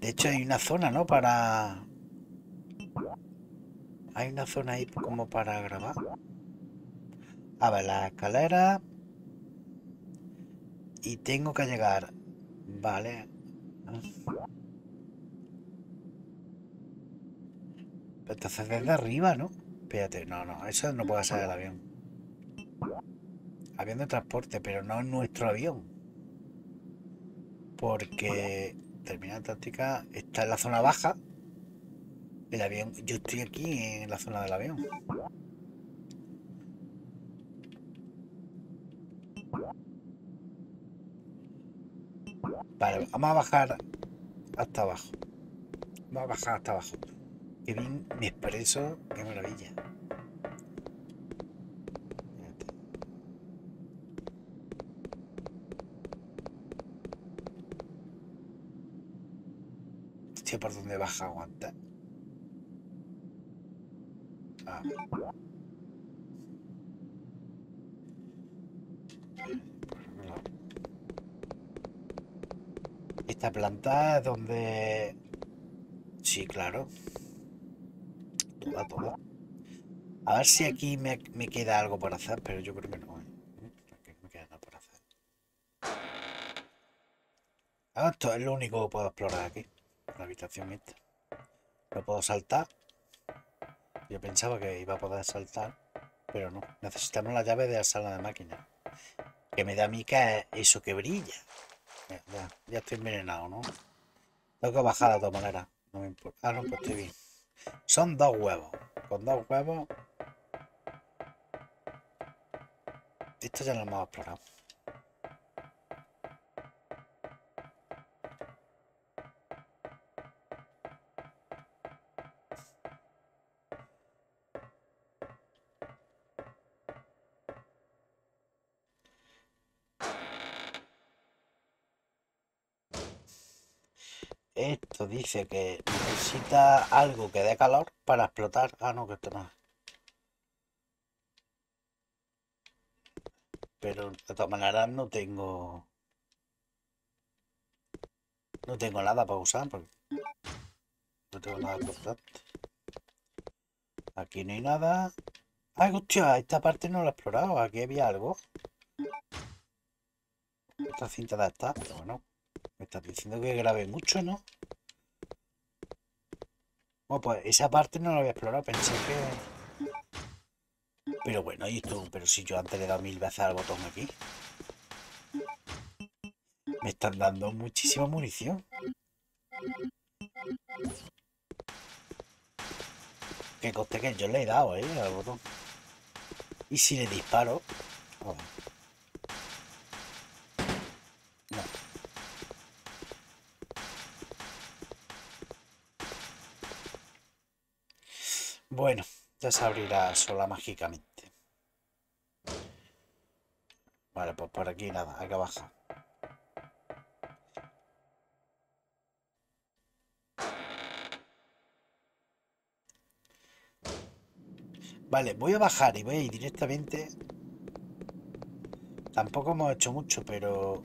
De hecho hay una zona, ¿no? Para... Hay una zona ahí como para grabar. A ver, la escalera... Y tengo que llegar. Vale. Entonces desde arriba, ¿no? Espérate, no, no, eso no puede ser el avión. Avión de transporte, pero no nuestro avión. Porque terminal táctica está en la zona baja. El avión, yo estoy aquí en la zona del avión. Vale, vamos a bajar hasta abajo. Vamos a bajar hasta abajo. Qué bien me expreso, qué maravilla. Hostia, por dónde baja aguanta. Ah. esta planta es donde... Sí, claro. Toma, toma. A ver si aquí me, me queda algo por hacer, pero yo creo que no. ¿eh? Me hacer. Ah, esto es lo único que puedo explorar aquí. La habitación esta. No puedo saltar. Yo pensaba que iba a poder saltar, pero no. Necesitamos la llave de la sala de máquina. Que me da mica eso que brilla. Ya, ya, ya estoy envenenado, ¿no? Tengo que bajar de todas maneras. No me importa. Ah, no, pues estoy bien. Son dos huevos. Con dos huevos. Esto ya lo hemos explorado. Esto dice que necesita algo que dé calor para explotar. Ah, no, que esto no. Pero de todas maneras no tengo... No tengo nada para usar porque no tengo nada importante. Aquí no hay nada. Ay, hostia, esta parte no la he explorado. Aquí había algo. Esta cinta de esta, pero bueno. Me estás diciendo que grabé mucho, ¿no? Bueno, pues esa parte no la había explorado. Pensé que... Pero bueno, y esto, pero si yo antes le he dado mil veces al botón aquí. Me están dando muchísima munición. Que coste que yo le he dado, eh, al botón. Y si le disparo. Bueno, ya se abrirá sola mágicamente. Vale, pues por aquí nada, que bajar. Vale, voy a bajar y voy a ir directamente. Tampoco hemos hecho mucho, pero...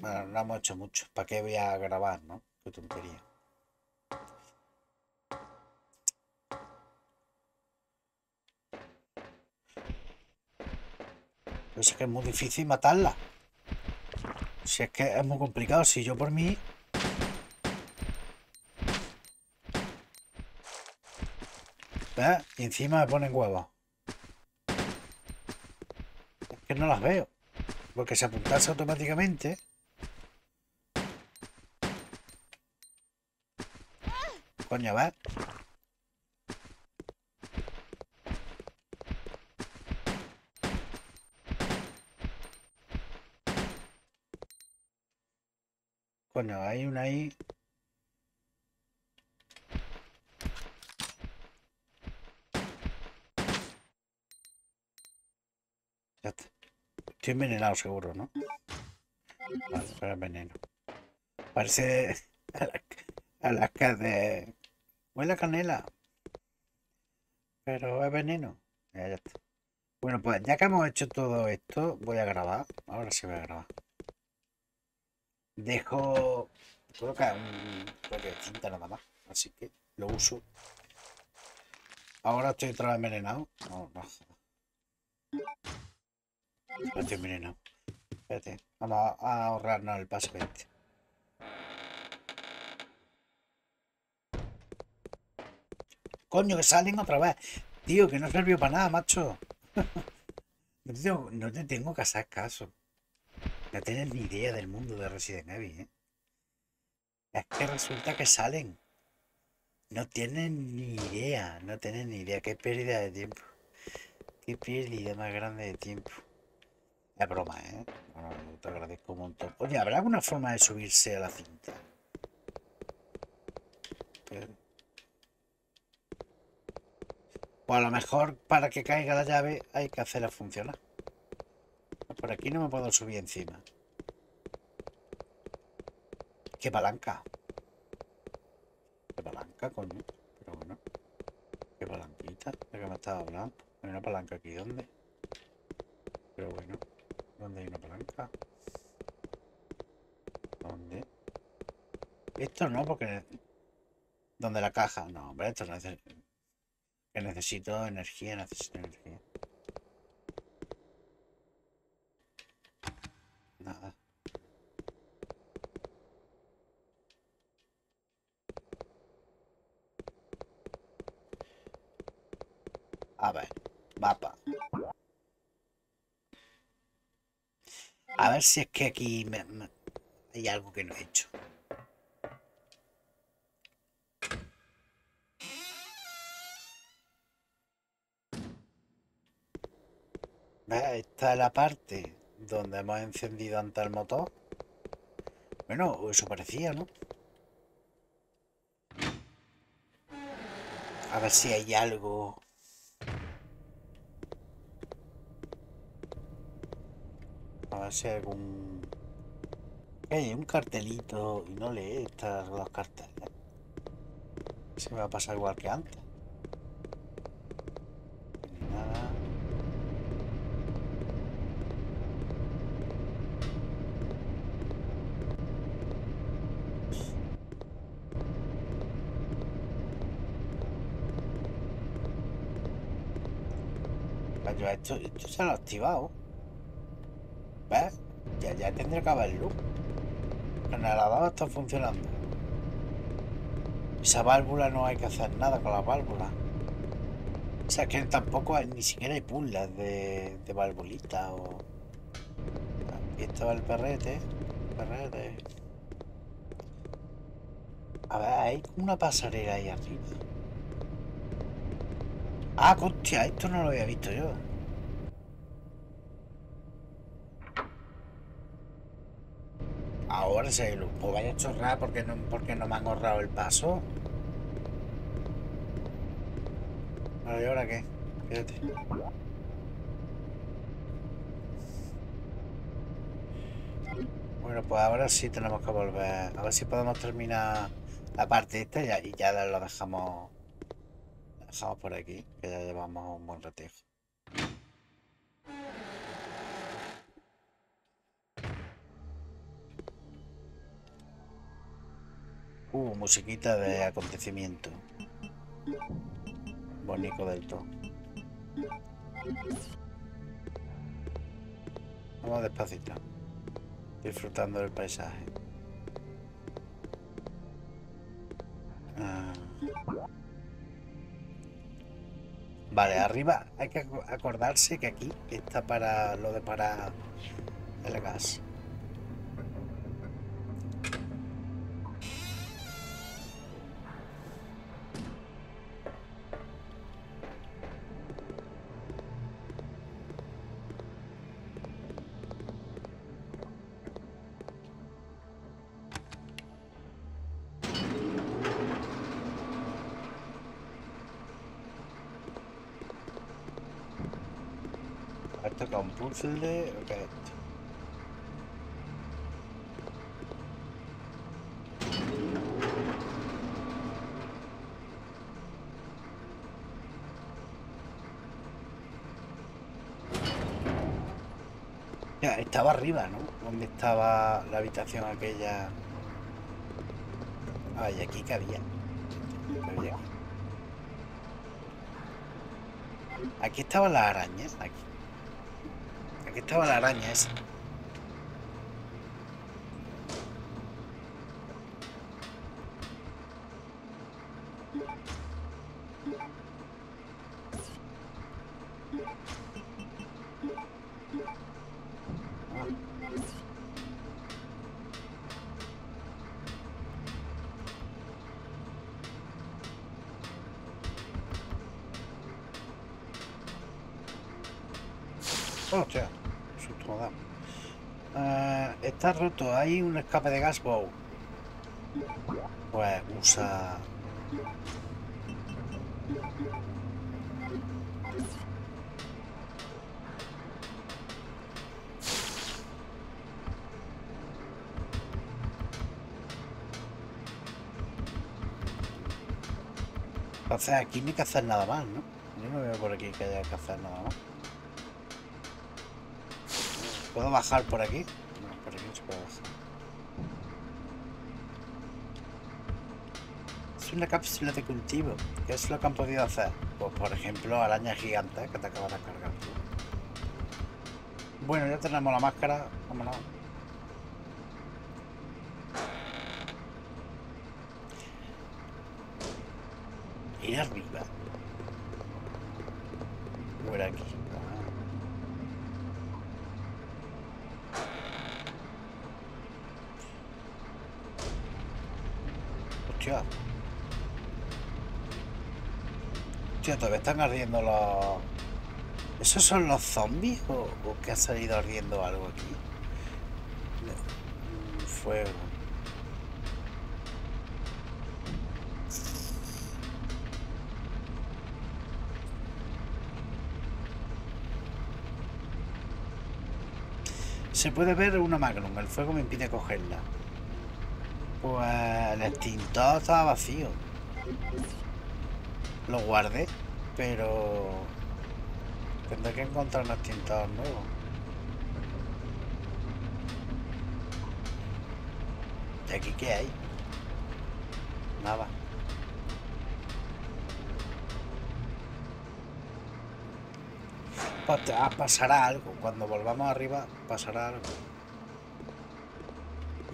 Bueno, no hemos hecho mucho. ¿Para qué voy a grabar, no? Qué tontería. Pero es que es muy difícil matarla. Si es que es muy complicado. Si yo por mí... ¿Ves? Y encima me ponen huevos. Es que no las veo. Porque se apuntase automáticamente. Coño, ¿ves? Coño, hay una ahí. Ya está. Estoy envenenado seguro, ¿no? Vale, pero es veneno. Parece a la, de... Huele a canela. Pero es veneno. Ya, ya está. Bueno, pues ya que hemos hecho todo esto, voy a grabar. Ahora sí voy a grabar. Dejo... Creo que un toque de cinta nada más. Así que lo uso. Ahora estoy otra vez envenenado. No, no. Estoy envenenado. Espérate. Vamos a, ahorrarnos el pase 20. Coño, que salen otra vez. Tío, que no sirvió para nada, macho. No te tengo, no te tengo que hacer caso. No tienes ni idea del mundo de Resident Evil, ¿eh? Es que resulta que salen. No tienen ni idea, no tienen ni idea. Qué pérdida de tiempo. Qué pérdida más grande de tiempo. Es broma, ¿eh? Bueno, te agradezco un montón. Oye, ¿habrá alguna forma de subirse a la cinta? Pero... O a lo mejor para que caiga la llave hay que hacerla funcionar. Por aquí no me puedo subir encima. ¿Qué palanca? ¿Qué palanca, coño? Pero bueno. ¿Qué palanquita? ¿De qué me estaba hablando? Hay una palanca aquí, ¿dónde? Pero bueno. ¿Dónde hay una palanca? ¿Dónde? Esto no, porque... ¿Dónde la caja? No, hombre, esto no es... Que necesito energía, necesito energía. A ver si es que aquí hay algo que no he hecho. Esta es la parte donde hemos encendido antes el motor. Bueno, eso parecía, ¿no? A ver si hay algo. A ver si hay algún. Hay un cartelito y no lee estas dos carteles. Se me va a pasar igual que antes. Nada. Vaya, esto, esto se lo ha activado. ¿Ves? Ya, ya tendría que haber luz. En el lavado está funcionando. Esa válvula no hay que hacer nada con la válvula. O sea, que tampoco hay, ni siquiera hay puzzles de, de valvulita o... Aquí estaba el perrete. Perrete. A ver, hay una pasarela ahí arriba. Ah, hostia, esto no lo había visto yo. Ahora se lo pues vaya a chorrar porque no, porque no me han ahorrado el paso. Vale, ¿y ahora qué? Fíjate. Bueno, pues ahora sí tenemos que volver. A ver si podemos terminar la parte esta y ya, lo dejamos, dejamos por aquí, que ya llevamos un buen ratejo. Musiquita de acontecimiento. Bonito del todo. Vamos despacito. Disfrutando del paisaje. Ah. Vale, arriba hay que aco- acordarse que aquí está para lo de para el gas. Estaba arriba, ¿no? Donde estaba la habitación aquella. Ay, aquí que había. ¿Qué había aquí? Aquí estaban las arañas, aquí. Aquí estaba la araña esa. Hostia, susto me ha dado. Eh, está hay un escape de gas bow. Pues usa. Entonces aquí no hay que hacer nada más, ¿no? Yo no veo por aquí que haya que hacer nada más. ¿Puedo bajar por aquí no se puede bajar. Una cápsula de cultivo. ¿Qué es lo que han podido hacer? Pues por ejemplo, arañas gigantes que te acaban de cargar. Bueno, ya tenemos la máscara. Vámonos. Ir arriba. fuera aquí. Hostia. Hostia, todavía están ardiendo los... ¿Esos son los zombies o, o que ha salido ardiendo algo aquí? Fuego. Se puede ver una Magnum, el fuego me impide cogerla. Pues el extintor estaba vacío. Lo guardé, pero tendré que encontrar un extintor nuevo. ¿Y aquí qué hay? Nada. Ah, pasará algo. Cuando volvamos arriba, pasará algo.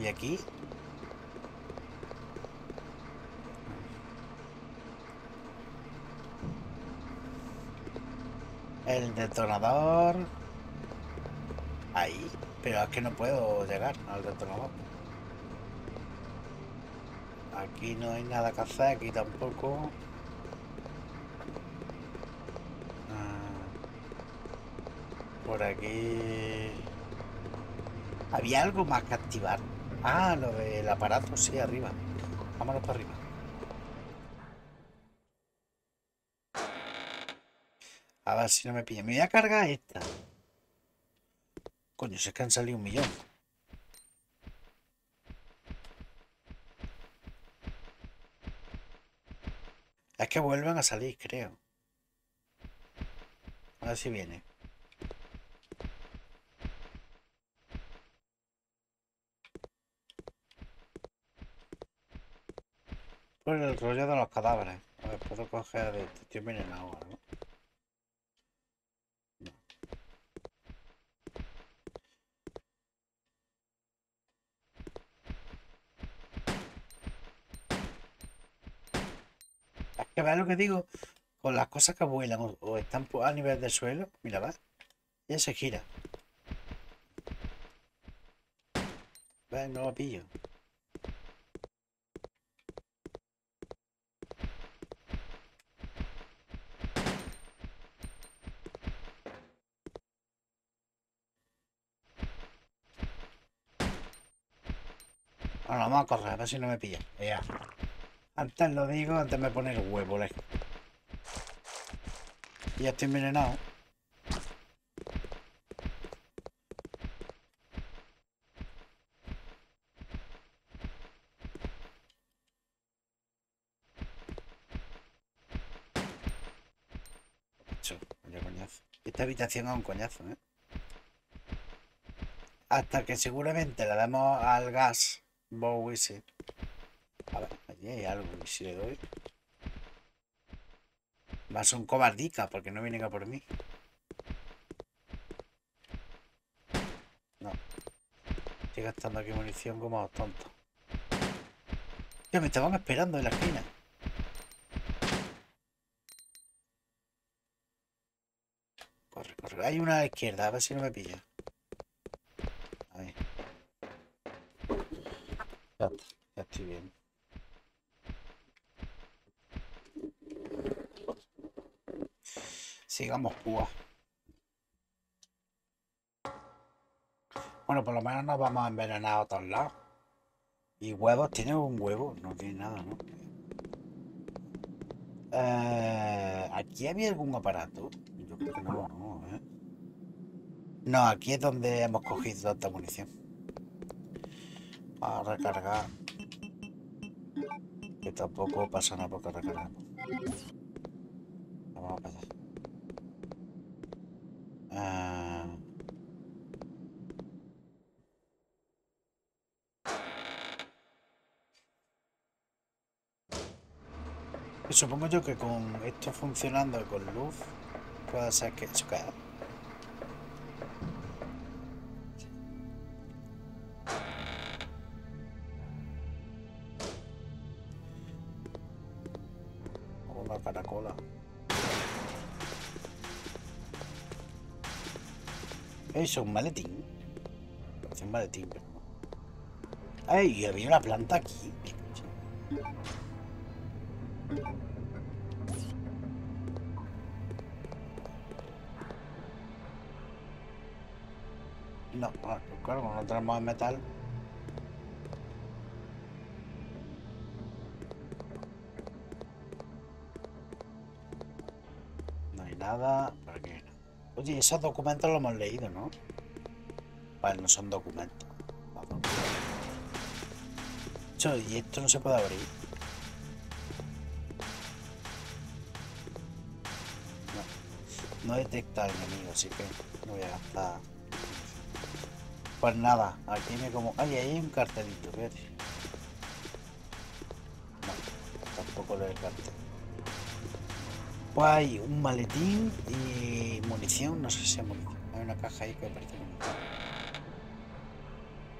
¿Y aquí? El detonador. Ahí. Pero es que no puedo llegar al detonador. Aquí no hay nada que hacer, aquí tampoco. Ah, Por aquí. Había algo más que activar. Ah, lo del aparato, sí, arriba. Vámonos para arriba. A si no me pilla. Me voy a cargar esta. Coño, si es que han salido un millón. Es que vuelven a salir, creo. A ver si viene. Por el rollo de los cadáveres. A ver, puedo coger de este. Estoy envenenado. No. Que veas lo que digo. Con las cosas que vuelan o, están a nivel del suelo. Mira, va. Ya se gira. Ven, no lo pillo. Ahora vamos a correr, a ver si no me pilla. Ya. Antes lo digo, antes me pone el huevo. Ya estoy envenenado. Esta habitación es un coñazo, ¿eh? Hasta que seguramente le damos al gas Bow ese. A ver, allí hay algo. ¿Y si le doy? Va a ser un cobardica porque no vienen a por mí. No. Estoy gastando aquí munición como tonto. Ya me estaban esperando en la esquina. Corre, corre. Hay una a la izquierda, a ver si no me pilla. Ahí. Ya está, ya estoy bien. Sigamos púa. Bueno, por lo menos nos vamos a envenenar a todos lados. Y huevos, tiene un huevo, no tiene nada, ¿no? Eh, ¿Aquí había algún aparato? Yo creo que no, no, ¿eh? No, aquí es donde hemos cogido tanta munición. A recargar. Que tampoco pasa nada porque recargamos. Vamos para allá. Ah, supongo yo que con esto funcionando con luz puede ser que eso Eso, un maletín. Es un maletín, pero. ¡Ay! Había una planta aquí. No, claro, no tenemos metal. No hay nada. Oye, esos documentos los hemos leído, ¿no? Vale, no son documentos. Y esto no se puede abrir. No, no detecta al enemigo, así que no voy a gastar. Pues nada, aquí me como. Ay, ahí hay un cartelito, fíjate. No, tampoco lo el cartel. Hay un maletín y munición, no sé si es munición. Hay una caja ahí que parece munición.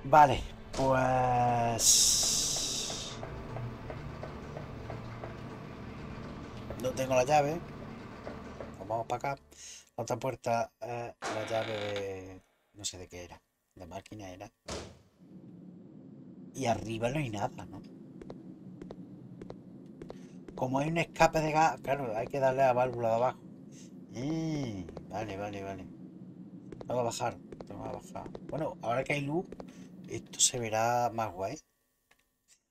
Vale, pues. No tengo la llave. Pues vamos para acá. Otra puerta, eh, la llave de. No sé de qué era. De máquina era. Y arriba no hay nada, ¿no? Como hay un escape de gas, claro, hay que darle a la válvula de abajo. Mm, vale, vale, vale. Tengo que bajar, tengo que bajar. Bueno, ahora que hay luz, esto se verá más guay.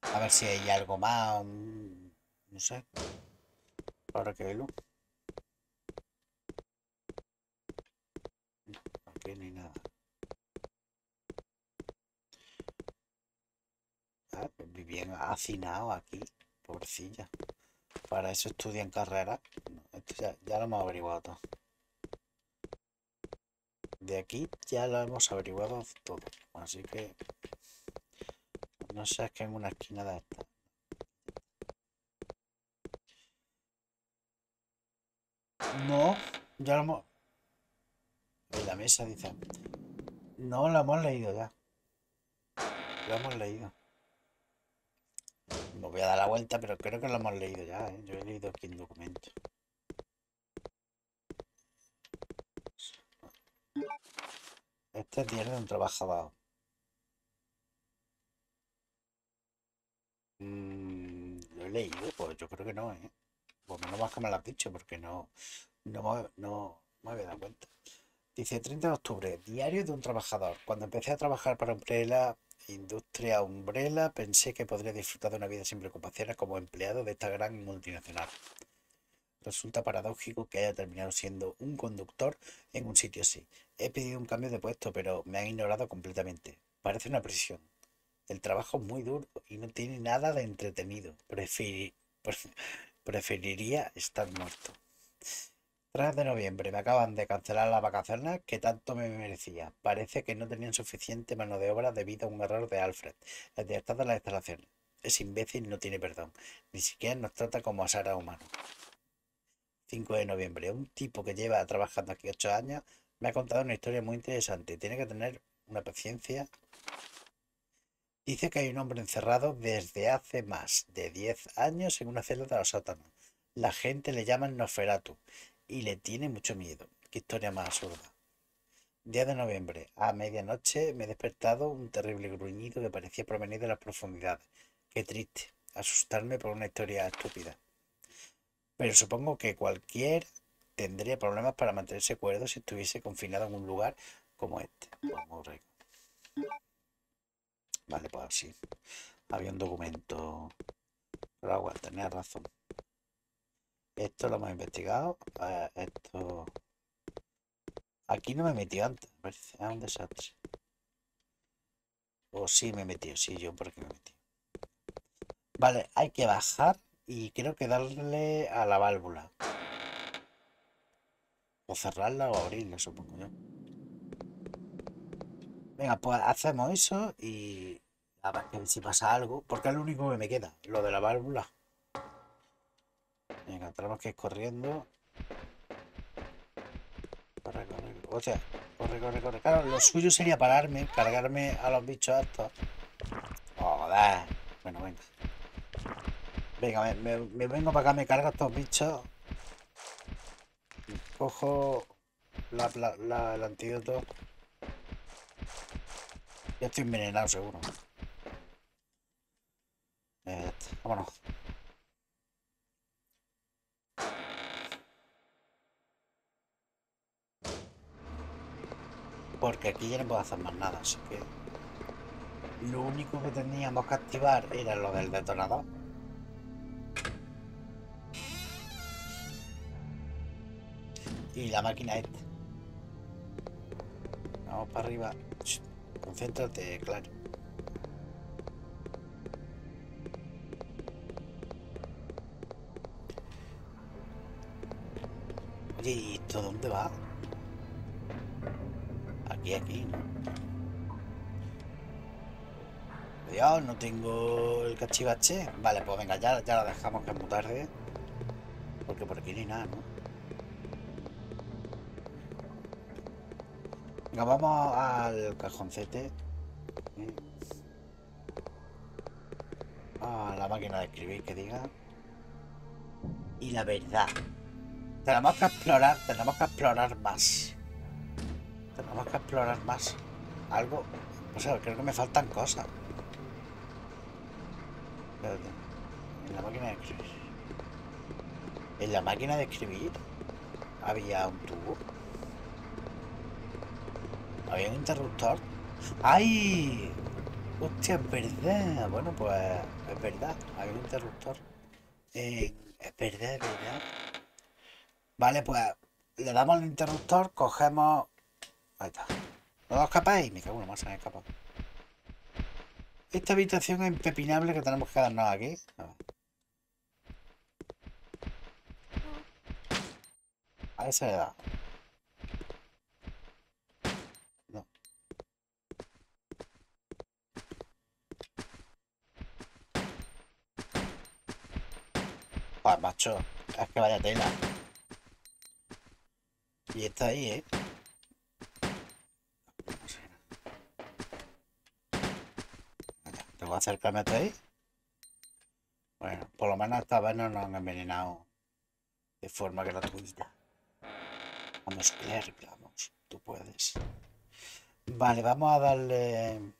A ver si hay algo más, no sé. Ahora que hay luz. Aquí no hay nada. Ah, pues bien hacinado aquí, pobrecilla. Para eso estudian carrera. Esto ya, lo hemos averiguado todo. De aquí ya lo hemos averiguado todo. Así que no sé, que en una esquina de esta. No, ya lo hemos. En la mesa dice. No, lo hemos leído ya. Lo hemos leído. Me voy a dar la vuelta, pero creo que lo hemos leído ya, ¿eh? Yo he leído aquí el documento. Este tiene un trabajador. Mm, ¿Lo he leído? Pues yo creo que no, ¿eh? Pues menos más que me lo has dicho, porque no, no, me- había dado cuenta. Dice 30 de octubre, diario de un trabajador. Cuando empecé a trabajar para Umbrella, Industria Umbrella, pensé que podría disfrutar de una vida sin preocupaciones como empleado de esta gran multinacional. Resulta paradójico que haya terminado siendo un conductor en un sitio así. He pedido un cambio de puesto, pero me han ignorado completamente. Parece una prisión. El trabajo es muy duro y no tiene nada de entretenido. Preferi- pref- preferiría estar muerto. 3 de noviembre. Me acaban de cancelar las vacaciones que tanto me merecía. Parece que no tenían suficiente mano de obra debido a un error de Alfred, el director de las instalaciones. Ese imbécil no tiene perdón. Ni siquiera nos trata como a seres humanos. 5 de noviembre. Un tipo que lleva trabajando aquí 8 años me ha contado una historia muy interesante. Tiene que tener una paciencia. Dice que hay un hombre encerrado desde hace más de 10 años en una celda de los sótanos. La gente le llama Nosferatu y le tiene mucho miedo. Qué historia más absurda. 10 de noviembre. A medianoche me he despertado un terrible gruñido que parecía provenir de las profundidades. Qué triste. Asustarme por una historia estúpida. Pero supongo que cualquier tendría problemas para mantenerse cuerdo si estuviese confinado en un lugar como este. Pues muy rico. Vale, pues sí. Había un documento. Pero aguanta, tenía razón. Esto lo hemos investigado. eh, esto. Aquí no me metido antes, me parece. Un desastre. O sí me metido, sí, yo porque me he metido. Vale, hay que bajar y creo que darle a la válvula. O cerrarla o abrirla, supongo yo. Venga, pues hacemos eso y a ver si pasa algo, porque es lo único que me queda, lo de la válvula. Venga, tenemos que ir corriendo. Corre, corre, sea, corre, corre, corre. Claro, lo suyo sería pararme, cargarme a los bichos estos. Joder. Bueno, venga. Venga, me, vengo para acá, me cargo estos bichos. Cojo la, la- el antídoto. Ya estoy envenenado seguro. Eh, vámonos. Porque aquí ya no puedo hacer más nada, así que... Lo único que teníamos que activar era lo del detonador. Y la máquina esta. Vamos para arriba. Concéntrate, claro. Oye, ¿y esto dónde va? Aquí, ¿no? No tengo el cachivache. Vale, pues venga, ya, ya la dejamos que es muy tarde. Porque por aquí hay nada, ¿no? Venga, vamos al cajoncete. A la máquina de escribir que diga. Y la verdad. Tenemos que explorar, tenemos que explorar más. Que explorar más. Algo. O sea, creo que me faltan cosas. En la máquina de escribir. En la máquina de escribir había un tubo. Había un interruptor. ¡Ay! Hostia, es verdad. Bueno, pues es verdad. Había un interruptor. Eh, es verdad, es verdad. Vale, pues le damos al interruptor, cogemos. Ahí está. ¿No os escapáis? Me cago en la masa, me he escapado. Esta habitación es impepinable que tenemos que quedarnos aquí. A ver. A esa le da. No. Pues macho, es que vaya tela. Y está ahí, ¿eh? No sé. Acercarme hasta ahí. Bueno, por lo menos esta vez no nos han envenenado de forma gratuita. Vamos, Claire, vamos, tú puedes. Vale, vamos a darle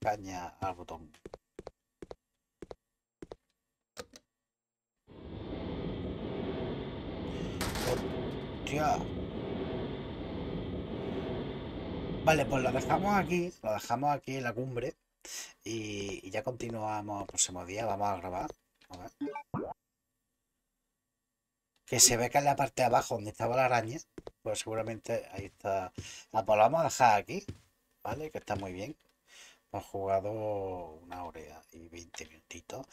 caña al botón. Hostia. Vale, pues lo dejamos aquí, lo dejamos aquí en la cumbre y, ya continuamos el próximo día, vamos a grabar. Que se ve que en la parte de abajo donde estaba la araña, pues seguramente ahí está. La pues vamos a dejar aquí, ¿vale? Que está muy bien. Hemos jugado una hora y 20 minutitos.